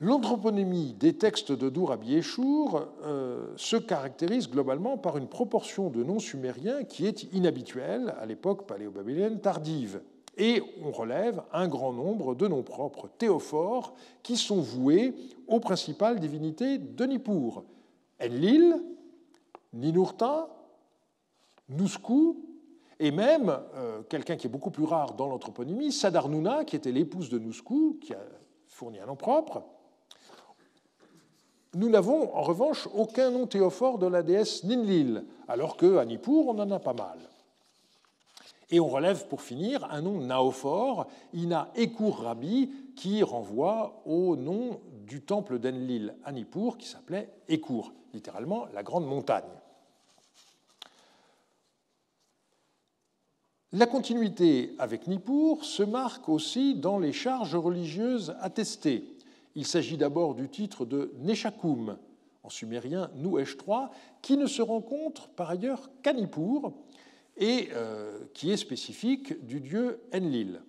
L'anthroponymie des textes de Dour euh, se caractérise globalement par une proportion de noms sumériens qui est inhabituelle à l'époque paléo-babylonienne tardive. Et on relève un grand nombre de noms propres théophores qui sont voués aux principales divinités de Nippur Enlil, Ninurta, Nusku, et même euh, quelqu'un qui est beaucoup plus rare dans l'anthroponymie, Sadarnuna, qui était l'épouse de Nusku, qui a fourni un nom propre, nous n'avons en revanche aucun nom théophore de la déesse Ninlil, alors qu'à Nippur, on en a pas mal. Et on relève pour finir un nom naophore, Ina Ekur Rabi, qui renvoie au nom du temple d'Enlil à Nippur, qui s'appelait Ekur, littéralement la grande montagne. La continuité avec Nippur se marque aussi dans les charges religieuses attestées. Il s'agit d'abord du titre de Neshakum, en sumérien Nuesh 3, qui ne se rencontre par ailleurs qu'à Nippur et euh, qui est spécifique du dieu Enlil.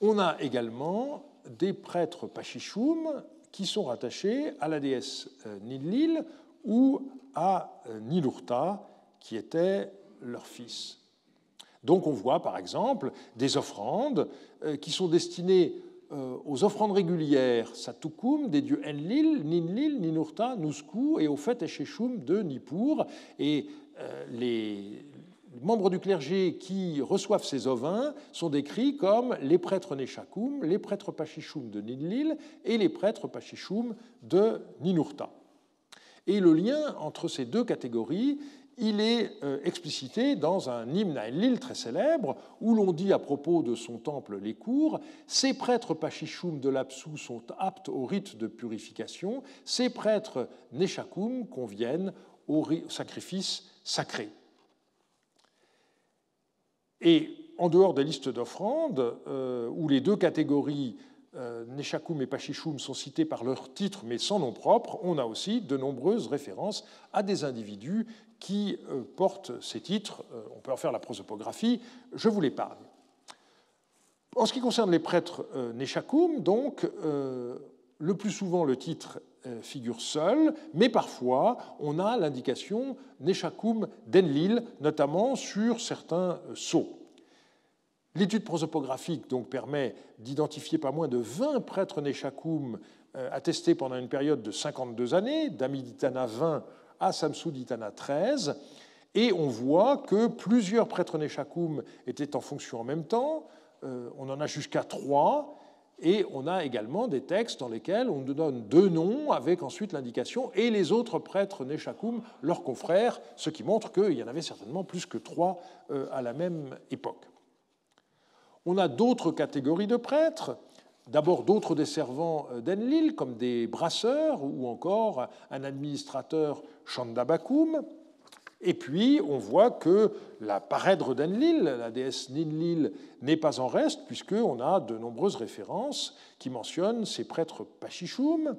On a également des prêtres Pachishum qui sont rattachés à la déesse euh, Ninlil ou à euh, Nilurta, qui était leur fils. Donc on voit par exemple des offrandes euh, qui sont destinées euh, aux offrandes régulières Satukum des dieux Enlil, Ninlil, Ninurta, Nusku et au fait Esheshum de Nippur. Et euh, les membres du clergé qui reçoivent ces ovins sont décrits comme les prêtres Neshakum, les prêtres Pachishum de Ninlil et les prêtres Pachishum de Ninurta. Et le lien entre ces deux catégories il est euh, explicité dans un hymne à Enlil très célèbre, où l'on dit à propos de son temple Les Cours Ces prêtres Pachichoum de l'Apsou sont aptes au rite de purification, ces prêtres Neshakum conviennent au sacrifice sacré. Et en dehors des listes d'offrandes, euh, où les deux catégories euh, Neshakum et Pachichoum sont cités par leur titre mais sans nom propre, on a aussi de nombreuses références à des individus qui euh, portent ces titres. Euh, on peut en faire la prosopographie, je vous l'épargne. En ce qui concerne les prêtres euh, Neshakum, donc, le plus souvent le titre figure seul, mais parfois on a l'indication Neshakum d'Enlil, notamment sur certains sceaux. L'étude prosopographique donc, permet d'identifier pas moins de 20 prêtres Neshakum attestés pendant une période de 52 années, d'Amiditana 20 à Samsuditana 13, et on voit que plusieurs prêtres Neshakum étaient en fonction en même temps, euh, on en a jusqu'à trois, et on a également des textes dans lesquels on donne deux noms avec ensuite l'indication et les autres prêtres Neshakum, leurs confrères, ce qui montre qu'il y en avait certainement plus que trois euh, à la même époque. On a d'autres catégories de prêtres, d'abord d'autres des servants euh, d'Enlil, comme des brasseurs ou encore un administrateur Chandabakum. Et puis, on voit que la parèdre d'Enlil, la déesse Ninlil, n'est pas en reste, puisqu'on a de nombreuses références qui mentionnent ces prêtres Pachichum.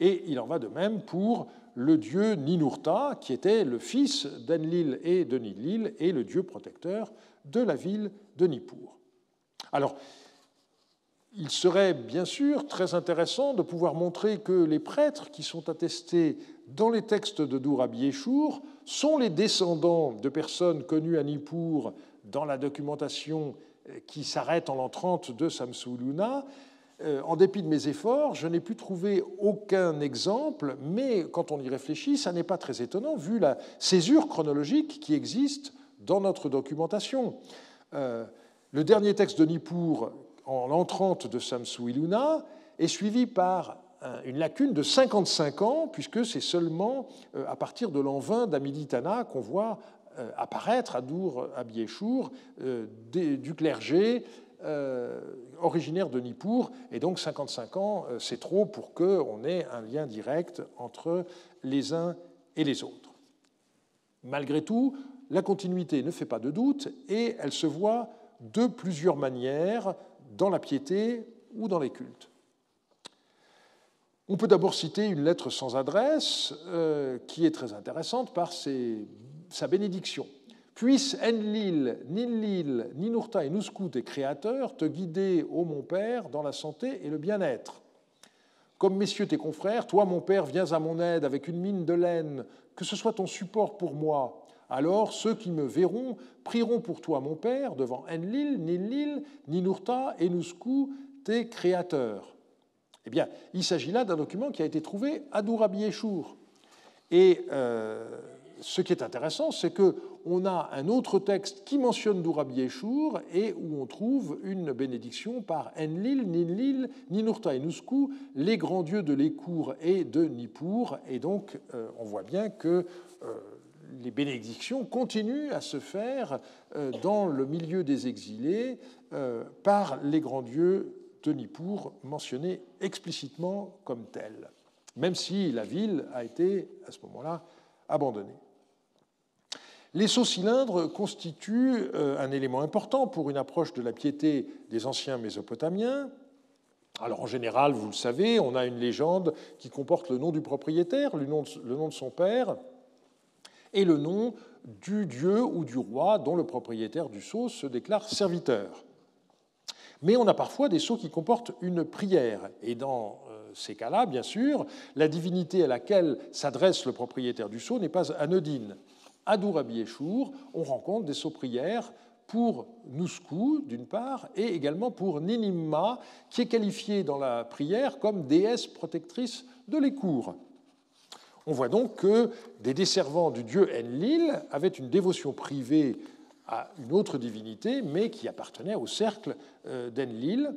Et il en va de même pour le dieu Ninurta, qui était le fils d'Enlil et de Ninlil, et le dieu protecteur de la ville de Nippur. Alors, il serait bien sûr très intéressant de pouvoir montrer que les prêtres qui sont attestés dans les textes de Dourabi sont les descendants de personnes connues à Nippur dans la documentation qui s'arrête en l'an 30 de Samsuluna. Euh, en dépit de mes efforts, je n'ai pu trouver aucun exemple, mais quand on y réfléchit, ça n'est pas très étonnant vu la césure chronologique qui existe dans notre documentation. Euh, le dernier texte de Nippur, en l'an 30 de Samsu Iluna, est suivi par une lacune de 55 ans, puisque c'est seulement euh, à partir de l'an 20 d'Amiditana qu'on voit euh, apparaître à Dour Abiéchour euh, du clergé originaire de Nippur, et donc 55 ans, c'est trop pour qu'on ait un lien direct entre les uns et les autres. Malgré tout, la continuité ne fait pas de doute, et elle se voit de plusieurs manières dans la piété ou dans les cultes. On peut d'abord citer une lettre sans adresse euh, qui est très intéressante par sa bénédiction. Puisse Enlil, Ninlil, Ninurta et Nuskut, tes créateurs, te guider, ô mon Père, dans la santé et le bien-être. Comme messieurs tes confrères, toi, mon Père, viens à mon aide avec une mine de laine, que ce soit ton support pour moi, alors ceux qui me verront prieront pour toi, mon Père, devant Enlil, Nilil, Ninurta et Nusku, tes créateurs. Eh bien, il s'agit là d'un document qui a été trouvé à Dourabi Et euh, ce qui est intéressant, c'est qu'on a un autre texte qui mentionne Dourabi et où on trouve une bénédiction par Enlil, Ninlil, Ninurta et Nusku, les grands dieux de l'Écour et de Nippur. Et donc, euh, on voit bien que. Euh, les bénédictions continuent à se faire euh, dans le milieu des exilés euh, par les grands dieux de Nippur, mentionnés explicitement comme tels, même si la ville a été à ce moment-là abandonnée. Les sauts cylindres constituent euh, un élément important pour une approche de la piété des anciens Mésopotamiens. Alors en général, vous le savez, on a une légende qui comporte le nom du propriétaire, le nom de son père, et le nom du dieu ou du roi dont le propriétaire du sceau se déclare serviteur. Mais on a parfois des sceaux qui comportent une prière, et dans euh, ces cas-là, bien sûr, la divinité à laquelle s'adresse le propriétaire du sceau n'est pas anodine. À Dourabi on rencontre des sceaux prières pour Nusku, d'une part, et également pour Ninimma, qui est qualifiée dans la prière comme déesse protectrice de l'écour. On voit donc que des desservants du dieu Enlil avaient une dévotion privée à une autre divinité, mais qui appartenait au cercle euh, d'Enlil.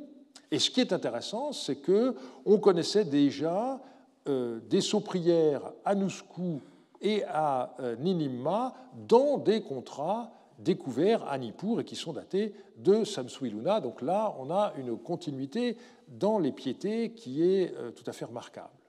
Et ce qui est intéressant, c'est que on connaissait déjà euh, des sauts-prières à Nusku et à euh, Ninimma dans des contrats découverts à Nippur et qui sont datés de Samsuiluna. Donc là, on a une continuité dans les piétés qui est tout à fait remarquable.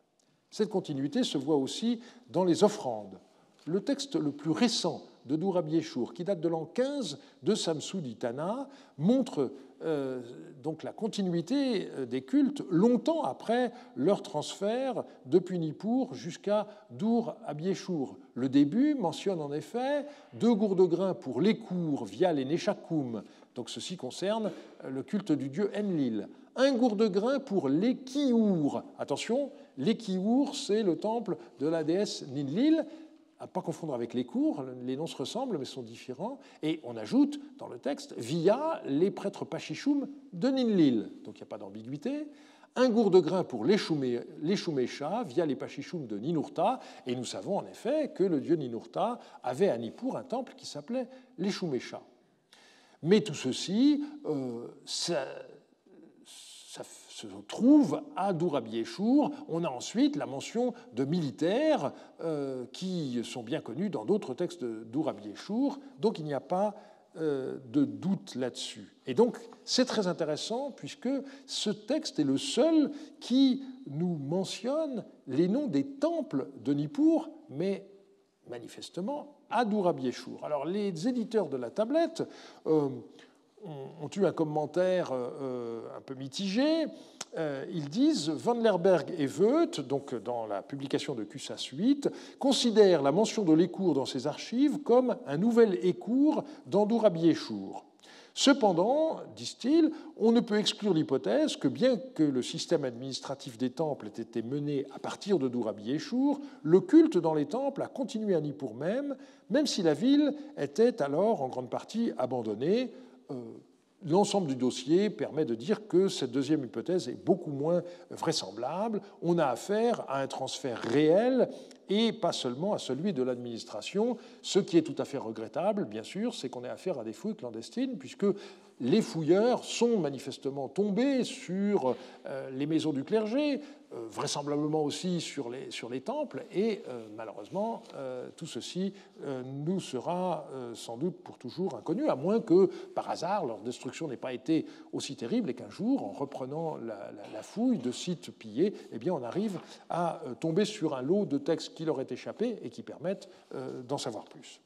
Cette continuité se voit aussi dans les offrandes. Le texte le plus récent de Dourabi qui date de l'an 15 de Samsuditana, montre euh, donc la continuité euh, des cultes longtemps après leur transfert depuis Nippur jusqu'à Dour Abieshur. Le début mentionne en effet deux gourdes de grains pour les cours via les Neshakum, donc ceci concerne euh, le culte du dieu Enlil. Un gourde de grain pour les Kiour. Attention, les Kiour, c'est le temple de la déesse Ninlil, à pas confondre avec les cours, les noms se ressemblent mais sont différents, et on ajoute dans le texte via les prêtres Pachichoum de Ninlil, donc il n'y a pas d'ambiguïté, un gourd de grain pour les Shumesha via les Pachichoum de Ninurta, et nous savons en effet que le dieu Ninurta avait à Nippur un temple qui s'appelait les Shumesha. Mais tout ceci, euh, se trouve à. On a ensuite la mention de militaires euh, qui sont bien connus dans d'autres textes Dourabiéchour, donc il n'y a pas euh, de doute là-dessus. Et donc c'est très intéressant puisque ce texte est le seul qui nous mentionne les noms des temples de Nippur, mais manifestement à Dourabiéchour. Alors les éditeurs de la tablette euh, ont eu un commentaire un peu mitigé. Euh, ils disent Van Lerberg et Voet, donc dans la publication de Cussas 8, considèrent la mention de l'écourt dans ses archives comme un nouvel écourt d'Andourabiéchour. Cependant, disent-ils, on ne peut exclure l'hypothèse que bien que le système administratif des temples ait été mené à partir de Dourabiéchour, le culte dans les temples a continué à Nippur même, même si la ville était alors en grande partie abandonnée. Euh, L'ensemble du dossier permet de dire que cette deuxième hypothèse est beaucoup moins vraisemblable. On a affaire à un transfert réel et pas seulement à celui de l'administration. Ce qui est tout à fait regrettable, bien sûr, c'est qu'on ait affaire à des fouilles clandestines, puisque les fouilleurs sont manifestement tombés sur euh, les maisons du clergé, euh, vraisemblablement aussi sur les, temples, et euh, malheureusement, tout ceci nous sera sans doute pour toujours inconnu, à moins que, par hasard, leur destruction n'ait pas été aussi terrible et qu'un jour, en reprenant la, fouille de sites pillés, eh bien, on arrive à tomber sur un lot de textes qui leur est échappé et qui permettent d'en savoir plus.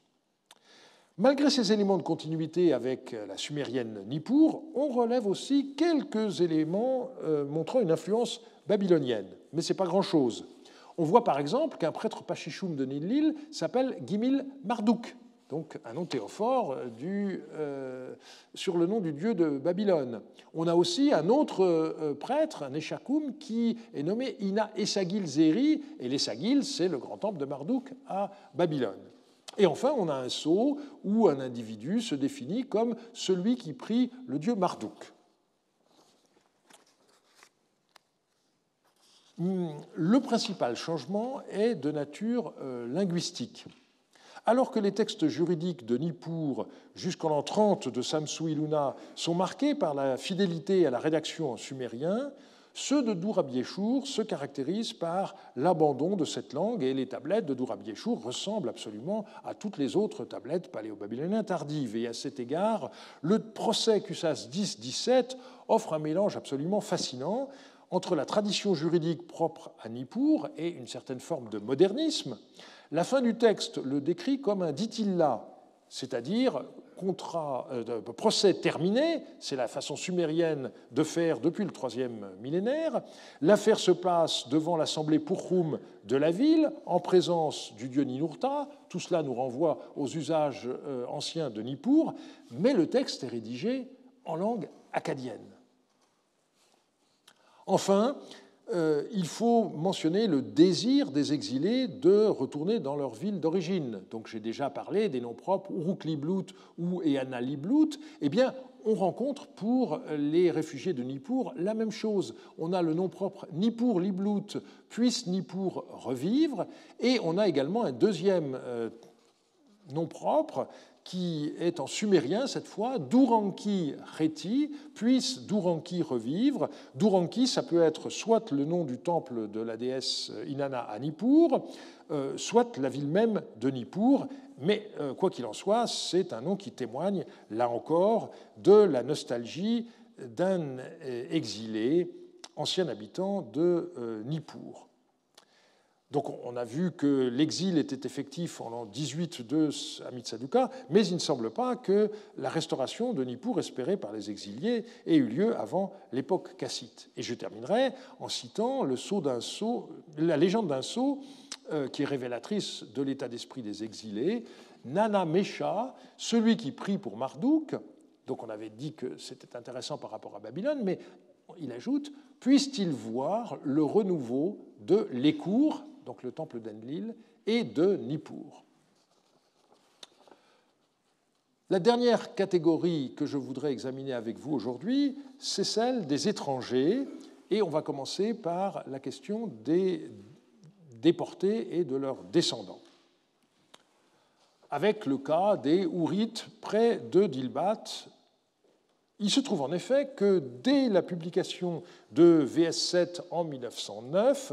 Malgré ces éléments de continuité avec la sumérienne Nippur, on relève aussi quelques éléments montrant une influence babylonienne, mais ce n'est pas grand-chose. On voit par exemple qu'un prêtre pachichoum de Nil s'appelle Gimil Marduk, donc un nom théophore euh, euh, sur le nom du dieu de Babylone. On a aussi un autre euh, prêtre, un Eshakoum, qui est nommé Ina Esagil Zeri, et l'Esagil, c'est le grand temple de Marduk à Babylone. Et enfin, on a un sceau où un individu se définit comme celui qui prie le dieu Marduk. Hmm, le principal changement est de nature euh, linguistique. Alors que les textes juridiques de Nippur jusqu'en l'an 30 de Samsu Iluna sont marqués par la fidélité à la rédaction en sumérien, ceux de Dourabiéchour se caractérisent par l'abandon de cette langue et les tablettes de Dourabiéchour ressemblent absolument à toutes les autres tablettes paléo-babyloniennes tardives. Et à cet égard, le procès Cussas 10-17 offre un mélange absolument fascinant entre la tradition juridique propre à Nippur et une certaine forme de modernisme, la fin du texte le décrit comme un dit-il là, c'est-à-dire contrat, euh, procès terminé, c'est la façon sumérienne de faire depuis le troisième millénaire. L'affaire se passe devant l'assemblée Purhum de la ville, en présence du dieu Ninurta. Tout cela nous renvoie aux usages euh, anciens de Nippur, mais le texte est rédigé en langue acadienne. Enfin, il faut mentionner le désir des exilés de retourner dans leur ville d'origine. Donc j'ai déjà parlé des noms propres Uruk Liblut ou Eana Liblut. Eh bien, on rencontre pour les réfugiés de Nippur la même chose. On a le nom propre Nippur Liblut, puisse Nippur revivre, et on a également un deuxième euh, nom propre qui est en sumérien cette fois, Duranki Reti, puisse Duranki revivre. Duranki, ça peut être soit le nom du temple de la déesse Inanna à Nippur, euh, soit la ville même de Nippur, mais euh, quoi qu'il en soit, c'est un nom qui témoigne, là encore, de la nostalgie d'un euh, exilé, ancien habitant de Nippur. Donc on a vu que l'exil était effectif en l'an 18 à Mitsaduka, mais il ne semble pas que la restauration de Nippur espérée par les exiliés ait eu lieu avant l'époque cassite. Et je terminerai en citant la légende d'un saut euh, qui est révélatrice de l'état d'esprit des exilés. Nana Mesha, celui qui prie pour Marduk, donc on avait dit que c'était intéressant par rapport à Babylone, mais il ajoute, puisse-t-il voir le renouveau de l'écour donc le temple d'Enlil, et de Nippur. La dernière catégorie que je voudrais examiner avec vous aujourd'hui, c'est celle des étrangers, et on va commencer par la question des déportés et de leurs descendants, avec le cas des Hourites près de Dilbat. Il se trouve en effet que dès la publication de VS7 en 1909,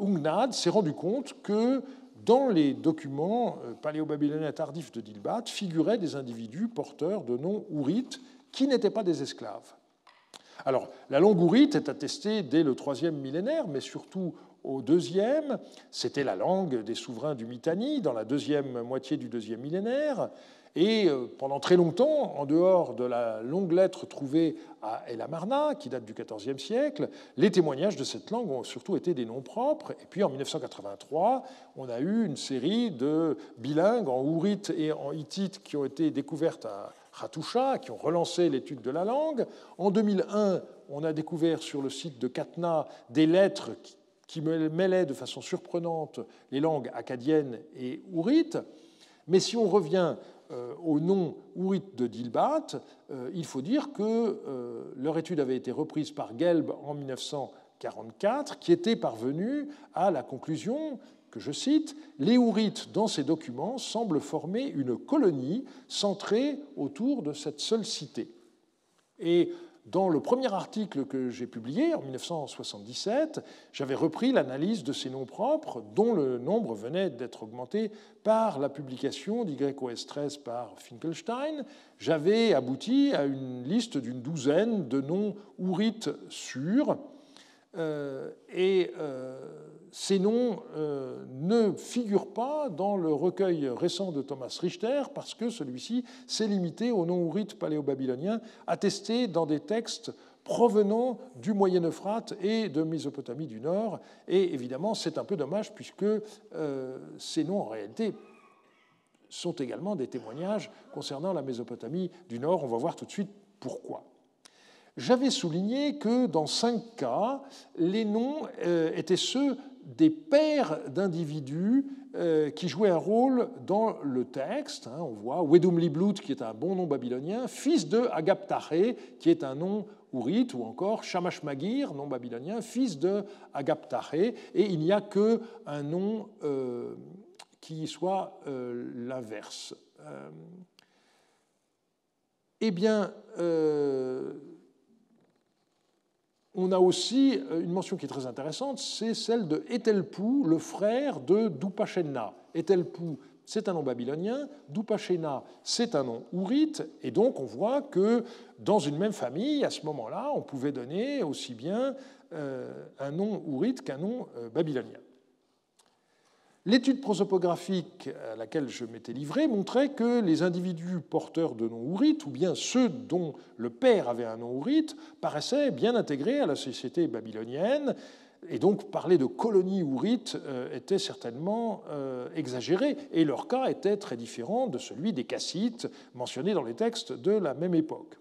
Ungnad s'est rendu compte que dans les documents euh, paléo-babyloniens tardifs de Dilbat figuraient des individus porteurs de noms ourites qui n'étaient pas des esclaves. Alors, la langue ourite est attestée dès le troisième millénaire, mais surtout au deuxième. C'était la langue des souverains du Mitanni dans la deuxième moitié du deuxième millénaire. Et euh, pendant très longtemps, en dehors de la longue lettre trouvée à El Amarna, qui date du XIVe siècle, les témoignages de cette langue ont surtout été des noms propres. Et puis en 1983, on a eu une série de bilingues en ourite et en hittite qui ont été découvertes à Hattusha, qui ont relancé l'étude de la langue. En 2001, on a découvert sur le site de Katna des lettres qui mêlaient de façon surprenante les langues acadiennes et ourites. Mais si on revient au nom ourite de Dilbat, euh, il faut dire que euh, leur étude avait été reprise par Gelb en 1944, qui était parvenu à la conclusion que je cite, les Ourites dans ces documents semblent former une colonie centrée autour de cette seule cité. Et dans le premier article que j'ai publié en 1977, j'avais repris l'analyse de ces noms propres, dont le nombre venait d'être augmenté par la publication d'YOS 13 par Finkelstein. J'avais abouti à une liste d'une douzaine de noms ourites sûrs. Euh, et euh, ces noms euh, ne figurent pas dans le recueil récent de Thomas Richter parce que celui-ci s'est limité aux noms ourites paléo-babyloniens attestés dans des textes provenant du Moyen-Euphrate et de Mésopotamie du Nord. Et évidemment, c'est un peu dommage puisque euh, ces noms, en réalité, sont également des témoignages concernant la Mésopotamie du Nord. On va voir tout de suite pourquoi. J'avais souligné que dans cinq cas, les noms euh, étaient ceux des pères d'individus euh, qui jouaient un rôle dans le texte. Hein, on voit Wedum Liblut, qui est un bon nom babylonien, fils de Agaptare, qui est un nom ourite, ou encore Shamash Magir, nom babylonien, fils de Agaptare. Et il n'y a qu'un nom euh, qui soit euh, l'inverse. eh bien, on a aussi euh, une mention qui est très intéressante, c'est celle de Etelpou, le frère de Dupachenna. Etelpou, c'est un nom babylonien, Dupachenna, c'est un nom ourite, et donc on voit que dans une même famille, à ce moment-là, on pouvait donner aussi bien euh, un nom ourite qu'un nom euh, babylonien. L'étude prosopographique à laquelle je m'étais livré montrait que les individus porteurs de noms ourites, ou bien ceux dont le père avait un nom ourite, paraissaient bien intégrés à la société babylonienne, et donc parler de colonies ourites euh, était certainement euh, exagéré, et leur cas était très différent de celui des Cassites mentionnés dans les textes de la même époque.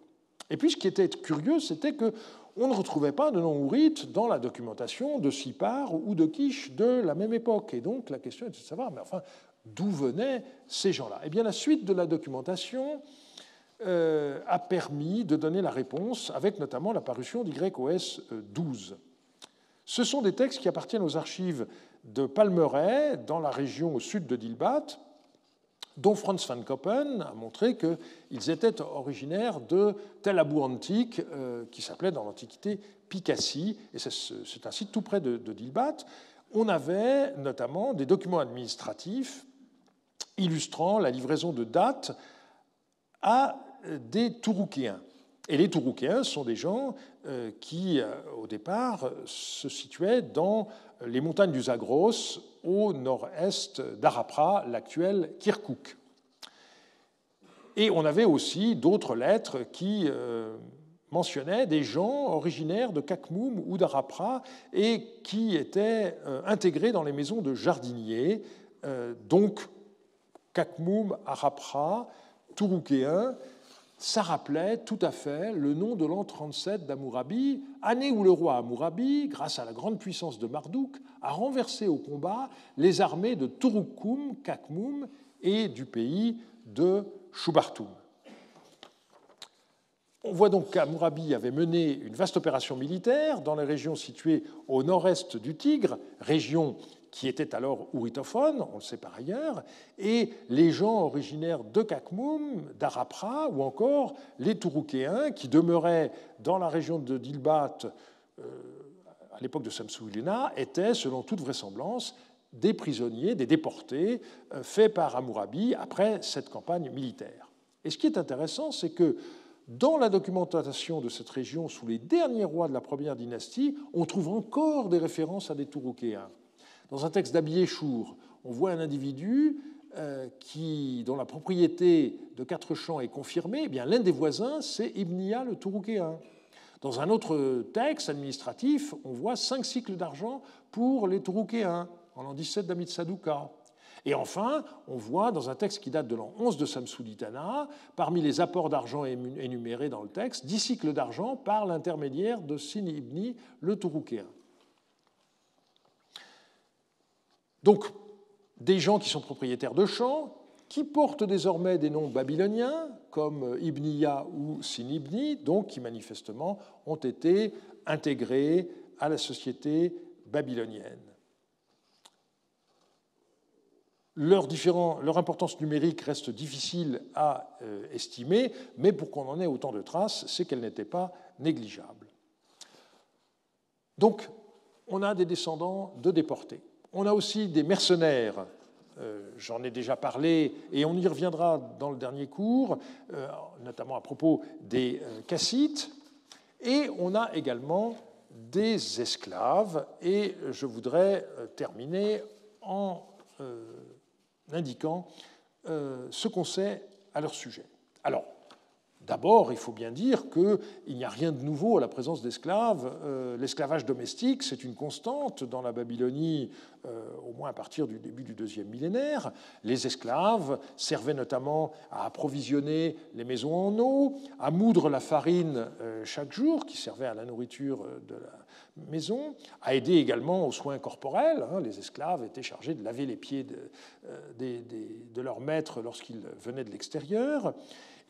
Et puis ce qui était curieux, c'était que on ne retrouvait pas de nom ourite dans la documentation de Sipar ou de Kish de la même époque. Et donc la question est de savoir, mais enfin, d'où venaient ces gens-là? Eh bien, la suite de la documentation euh, a permis de donner la réponse, avec notamment la parution d'YOS 12. Ce sont des textes qui appartiennent aux archives de Palmeret, dans la région au sud de Dilbat, dont Franz van Koppen a montré qu'ils étaient originaires de Tel Abou antique, euh, qui s'appelait dans l'Antiquité Picassie, et c'est un site tout près de, Dilbat. On avait notamment des documents administratifs illustrant la livraison de dates à des Touroukéens. Et les Touroukéens sont des gens euh, qui, euh, au départ, se situaient dans les montagnes du Zagros, au nord-est d'Arapra, l'actuel Kirkouk. Et on avait aussi d'autres lettres qui euh, mentionnaient des gens originaires de Kakmoum ou d'Arapra et qui étaient intégrés dans les maisons de jardiniers. donc, Kakmoum, Arapra, Touroukéens, ça rappelait tout à fait le nom de l'an 37 d'Amourabi, année où le roi Amourabi, grâce à la grande puissance de Marduk, a renversé au combat les armées de Turukum, Kakmoum et du pays de Shubartum. On voit donc qu'Amourabi avait mené une vaste opération militaire dans les régions situées au nord-est du Tigre, région qui était alors ouritophone, on le sait par ailleurs, et les gens originaires de Kakmoum, d'Arapra, ou encore les Touroukéens, qui demeuraient dans la région de Dilbat euh, à l'époque de Samsou-Iluna, étaient, selon toute vraisemblance, des prisonniers, des déportés, euh, faits par Amourabi après cette campagne militaire. Et ce qui est intéressant, c'est que dans la documentation de cette région, sous les derniers rois de la première dynastie, on trouve encore des références à des Touroukéens. Dans un texte d'Abiéchour, on voit un individu euh, qui, dont la propriété de quatre champs est confirmée. Eh l'un des voisins, c'est Ibnia le Touroukéen. Dans un autre texte administratif, on voit cinq cycles d'argent pour les Touroukéens en l'an 17 d'Amit Sadouka. Et enfin, on voit dans un texte qui date de l'an 11 de Samsouditana, parmi les apports d'argent énumérés dans le texte, dix cycles d'argent par l'intermédiaire de Sin Ibni le Touroukéen. Donc, des gens qui sont propriétaires de champs, qui portent désormais des noms babyloniens, comme Ibniya ou Sinibni, donc qui manifestement ont été intégrés à la société babylonienne. Leur, leur, importance numérique reste difficile à euh, estimer, mais pour qu'on en ait autant de traces, c'est qu'elle n'était pas négligeable. Donc, on a des descendants de déportés. On a aussi des mercenaires, euh, j'en ai déjà parlé, et on y reviendra dans le dernier cours, euh, notamment à propos des euh, cassites. Et on a également des esclaves, et je voudrais terminer en indiquant ce qu'on sait à leur sujet. Alors, D'abord, il faut bien dire qu'il n'y a rien de nouveau à la présence d'esclaves. Euh, l'esclavage domestique, c'est une constante dans la Babylonie, euh, au moins à partir du début du deuxième millénaire. Les esclaves servaient notamment à approvisionner les maisons en eau, à moudre la farine euh, chaque jour, qui servait à la nourriture de la maison, à aider également aux soins corporels. Hein. Les esclaves étaient chargés de laver les pieds de, de, de leurs maîtres lorsqu'ils venaient de l'extérieur.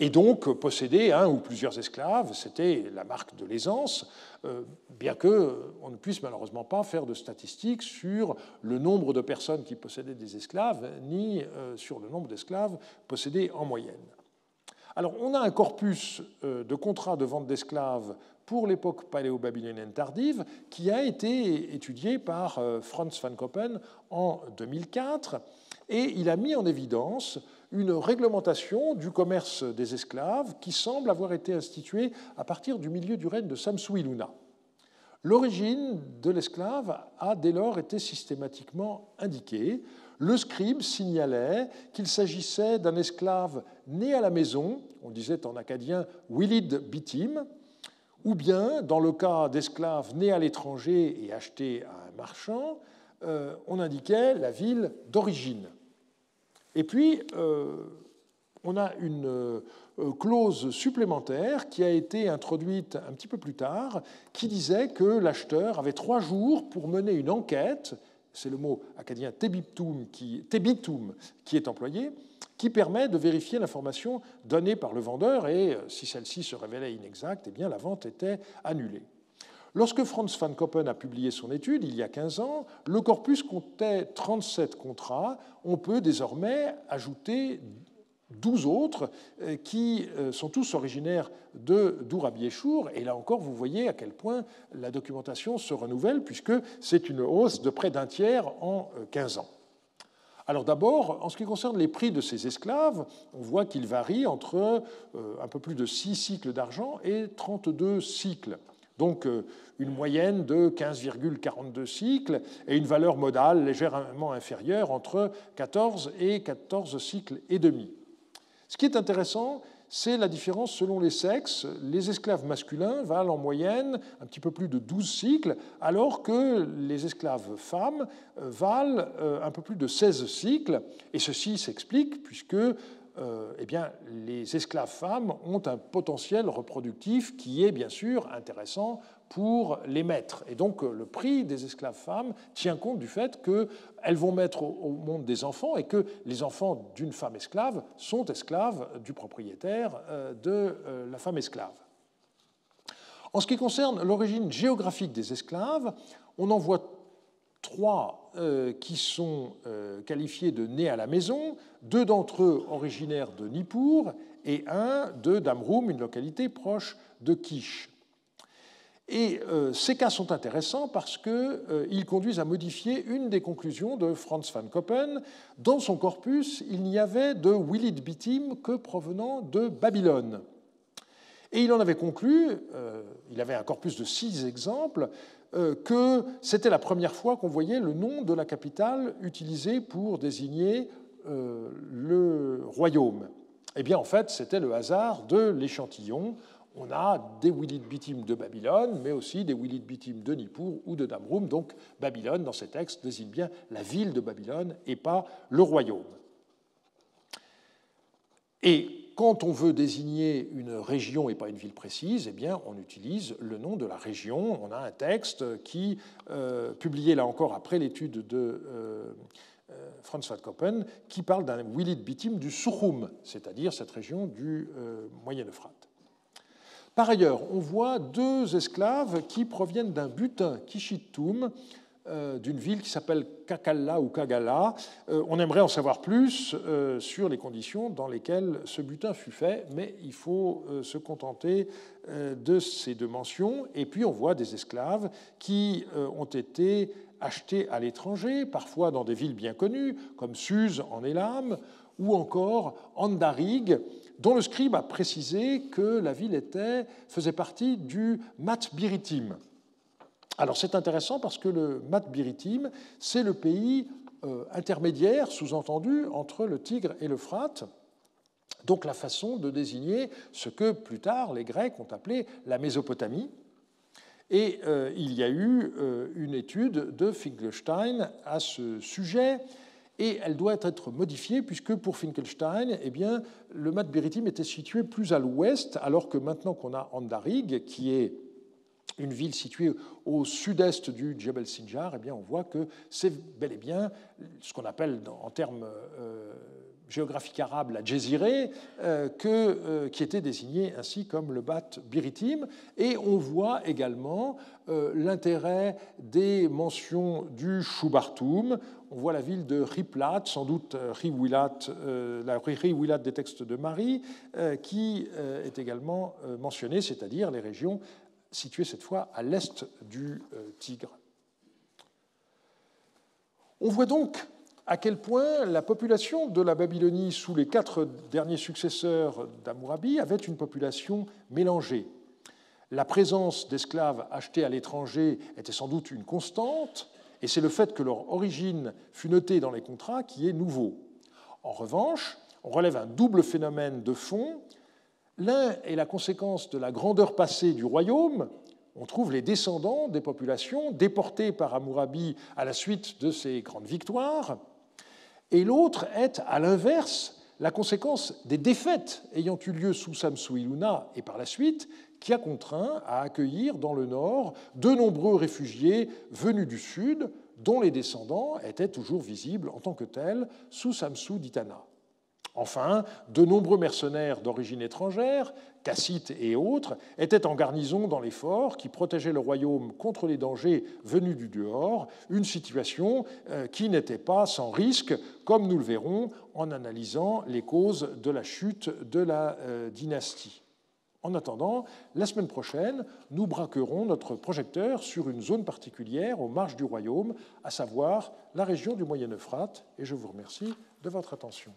Et donc, posséder un ou plusieurs esclaves, c'était la marque de l'aisance, euh, bien qu'on ne puisse malheureusement pas faire de statistiques sur le nombre de personnes qui possédaient des esclaves, ni euh, sur le nombre d'esclaves possédés en moyenne. Alors, on a un corpus euh, de contrats de vente d'esclaves pour l'époque paléo-babylonienne tardive qui a été étudié par Franz van Koppen en 2004, et il a mis en évidence une réglementation du commerce des esclaves qui semble avoir été instituée à partir du milieu du règne de Samsu-Iluna. L'origine de l'esclave a dès lors été systématiquement indiquée. Le scribe signalait qu'il s'agissait d'un esclave né à la maison, on disait en acadien Willid Bitim, ou bien, dans le cas d'esclaves nés à l'étranger et achetés à un marchand, euh, on indiquait la ville d'origine. Et puis, euh, on a une euh, clause supplémentaire qui a été introduite un petit peu plus tard, qui disait que l'acheteur avait trois jours pour mener une enquête, c'est le mot acadien tebitum qui, est employé, qui permet de vérifier l'information donnée par le vendeur et euh, si celle-ci se révélait inexacte, eh bien la vente était annulée. Lorsque Franz van Koppen a publié son étude, il y a 15 ans, le corpus comptait 37 contrats. On peut désormais ajouter 12 autres euh, qui euh, sont tous originaires de Dourabiéchour. Et là encore, vous voyez à quel point la documentation se renouvelle, puisque c'est une hausse de près d'un tiers en 15 euh, ans. Alors d'abord, en ce qui concerne les prix de ces esclaves, on voit qu'ils varient entre un peu plus de 6 cycles d'argent et 32 cycles. Donc euh, une moyenne de 15,42 cycles et une valeur modale légèrement inférieure entre 14 et 14 cycles et demi. Ce qui est intéressant, c'est la différence selon les sexes. Les esclaves masculins valent en moyenne un petit peu plus de 12 cycles, alors que les esclaves femmes valent euh, un peu plus de 16 cycles. Et ceci s'explique puisque euh, eh bien, les esclaves femmes ont un potentiel reproductif qui est bien sûr intéressant pour les maîtres. Et donc le prix des esclaves femmes tient compte du fait qu'elles vont mettre au monde des enfants et que les enfants d'une femme esclave sont esclaves du propriétaire euh, de euh, la femme esclave. En ce qui concerne l'origine géographique des esclaves, on en voit trois euh, qui sont euh, qualifiés de nés à la maison, deux d'entre eux originaires de Nippur et un de Damroum, une localité proche de Kish. Et euh, ces cas sont intéressants parce qu'ils conduisent à modifier une des conclusions de Franz van Koppen. Dans son corpus, il n'y avait de Willid Bitim que provenant de Babylone. Et il en avait conclu, il avait un corpus de six exemples, que c'était la première fois qu'on voyait le nom de la capitale utilisé pour désigner euh, le royaume. Eh bien, en fait, c'était le hasard de l'échantillon. On a des Wilid Bitim de Babylone, mais aussi des Wilid Bitim de Nippur ou de Damrum. Donc, Babylone, dans ces textes, désigne bien la ville de Babylone et pas le royaume. Et quand on veut désigner une région et pas une ville précise, eh bien, on utilise le nom de la région. On a un texte qui, euh, publié là encore après l'étude de euh, euh, Franz van Koppen, qui parle d'un Wilid Bitim du Suchum, c'est-à-dire cette région du Moyen-Euphrate. Par ailleurs, on voit deux esclaves qui proviennent d'un butin, Kishitum, euh, d'une ville qui s'appelle Kakalla ou Kagala. Euh, on aimerait en savoir plus euh, sur les conditions dans lesquelles ce butin fut fait, mais il faut se contenter de ces deux mentions. Et puis on voit des esclaves qui ont été achetés à l'étranger, parfois dans des villes bien connues, comme Suse en Elam, ou encore Andarig, dont le scribe a précisé que la ville était, faisait partie du Matbiritim. Alors c'est intéressant parce que le Matbiritim, c'est le pays euh, intermédiaire, sous-entendu, entre le Tigre et l'Euphrate. Donc la façon de désigner ce que plus tard les Grecs ont appelé la Mésopotamie. Et euh, il y a eu euh, une étude de Finkelstein à ce sujet, et elle doit être modifiée puisque pour Finkelstein, eh bien, le Matbiritim était situé plus à l'ouest, alors que maintenant qu'on a Andarig, qui est une ville située au sud-est du Jebel Sinjar, eh bien, on voit que c'est bel et bien ce qu'on appelle en termes euh, géographiques arabes la Jezireh, euh, euh, qui était désigné ainsi comme le Bat Biritim. Et on voit également l'intérêt des mentions du Shubartum. On voit la ville de Riplat, sans doute Riwilat, la Riwilat des textes de Marie, qui est également mentionnée, c'est-à-dire les régions situé cette fois à l'est du euh, Tigre. On voit donc à quel point la population de la Babylonie sous les quatre derniers successeurs d'Amourabi avait une population mélangée. La présence d'esclaves achetés à l'étranger était sans doute une constante, et c'est le fait que leur origine fut notée dans les contrats qui est nouveau. En revanche, on relève un double phénomène de fond L'un est la conséquence de la grandeur passée du royaume. On trouve les descendants des populations déportées par Amourabi à la suite de ses grandes victoires. Et l'autre est, à l'inverse, la conséquence des défaites ayant eu lieu sous Samsou Iluna et par la suite, qui a contraint à accueillir dans le nord de nombreux réfugiés venus du sud, dont les descendants étaient toujours visibles en tant que tels sous Samsou d'Itana. Enfin, de nombreux mercenaires d'origine étrangère, cassites et autres, étaient en garnison dans les forts qui protégeaient le royaume contre les dangers venus du dehors, une situation euh, qui n'était pas sans risque, comme nous le verrons en analysant les causes de la chute de la euh, dynastie. En attendant, la semaine prochaine, nous braquerons notre projecteur sur une zone particulière aux marges du royaume, à savoir la région du Moyen-Euphrate, et je vous remercie de votre attention.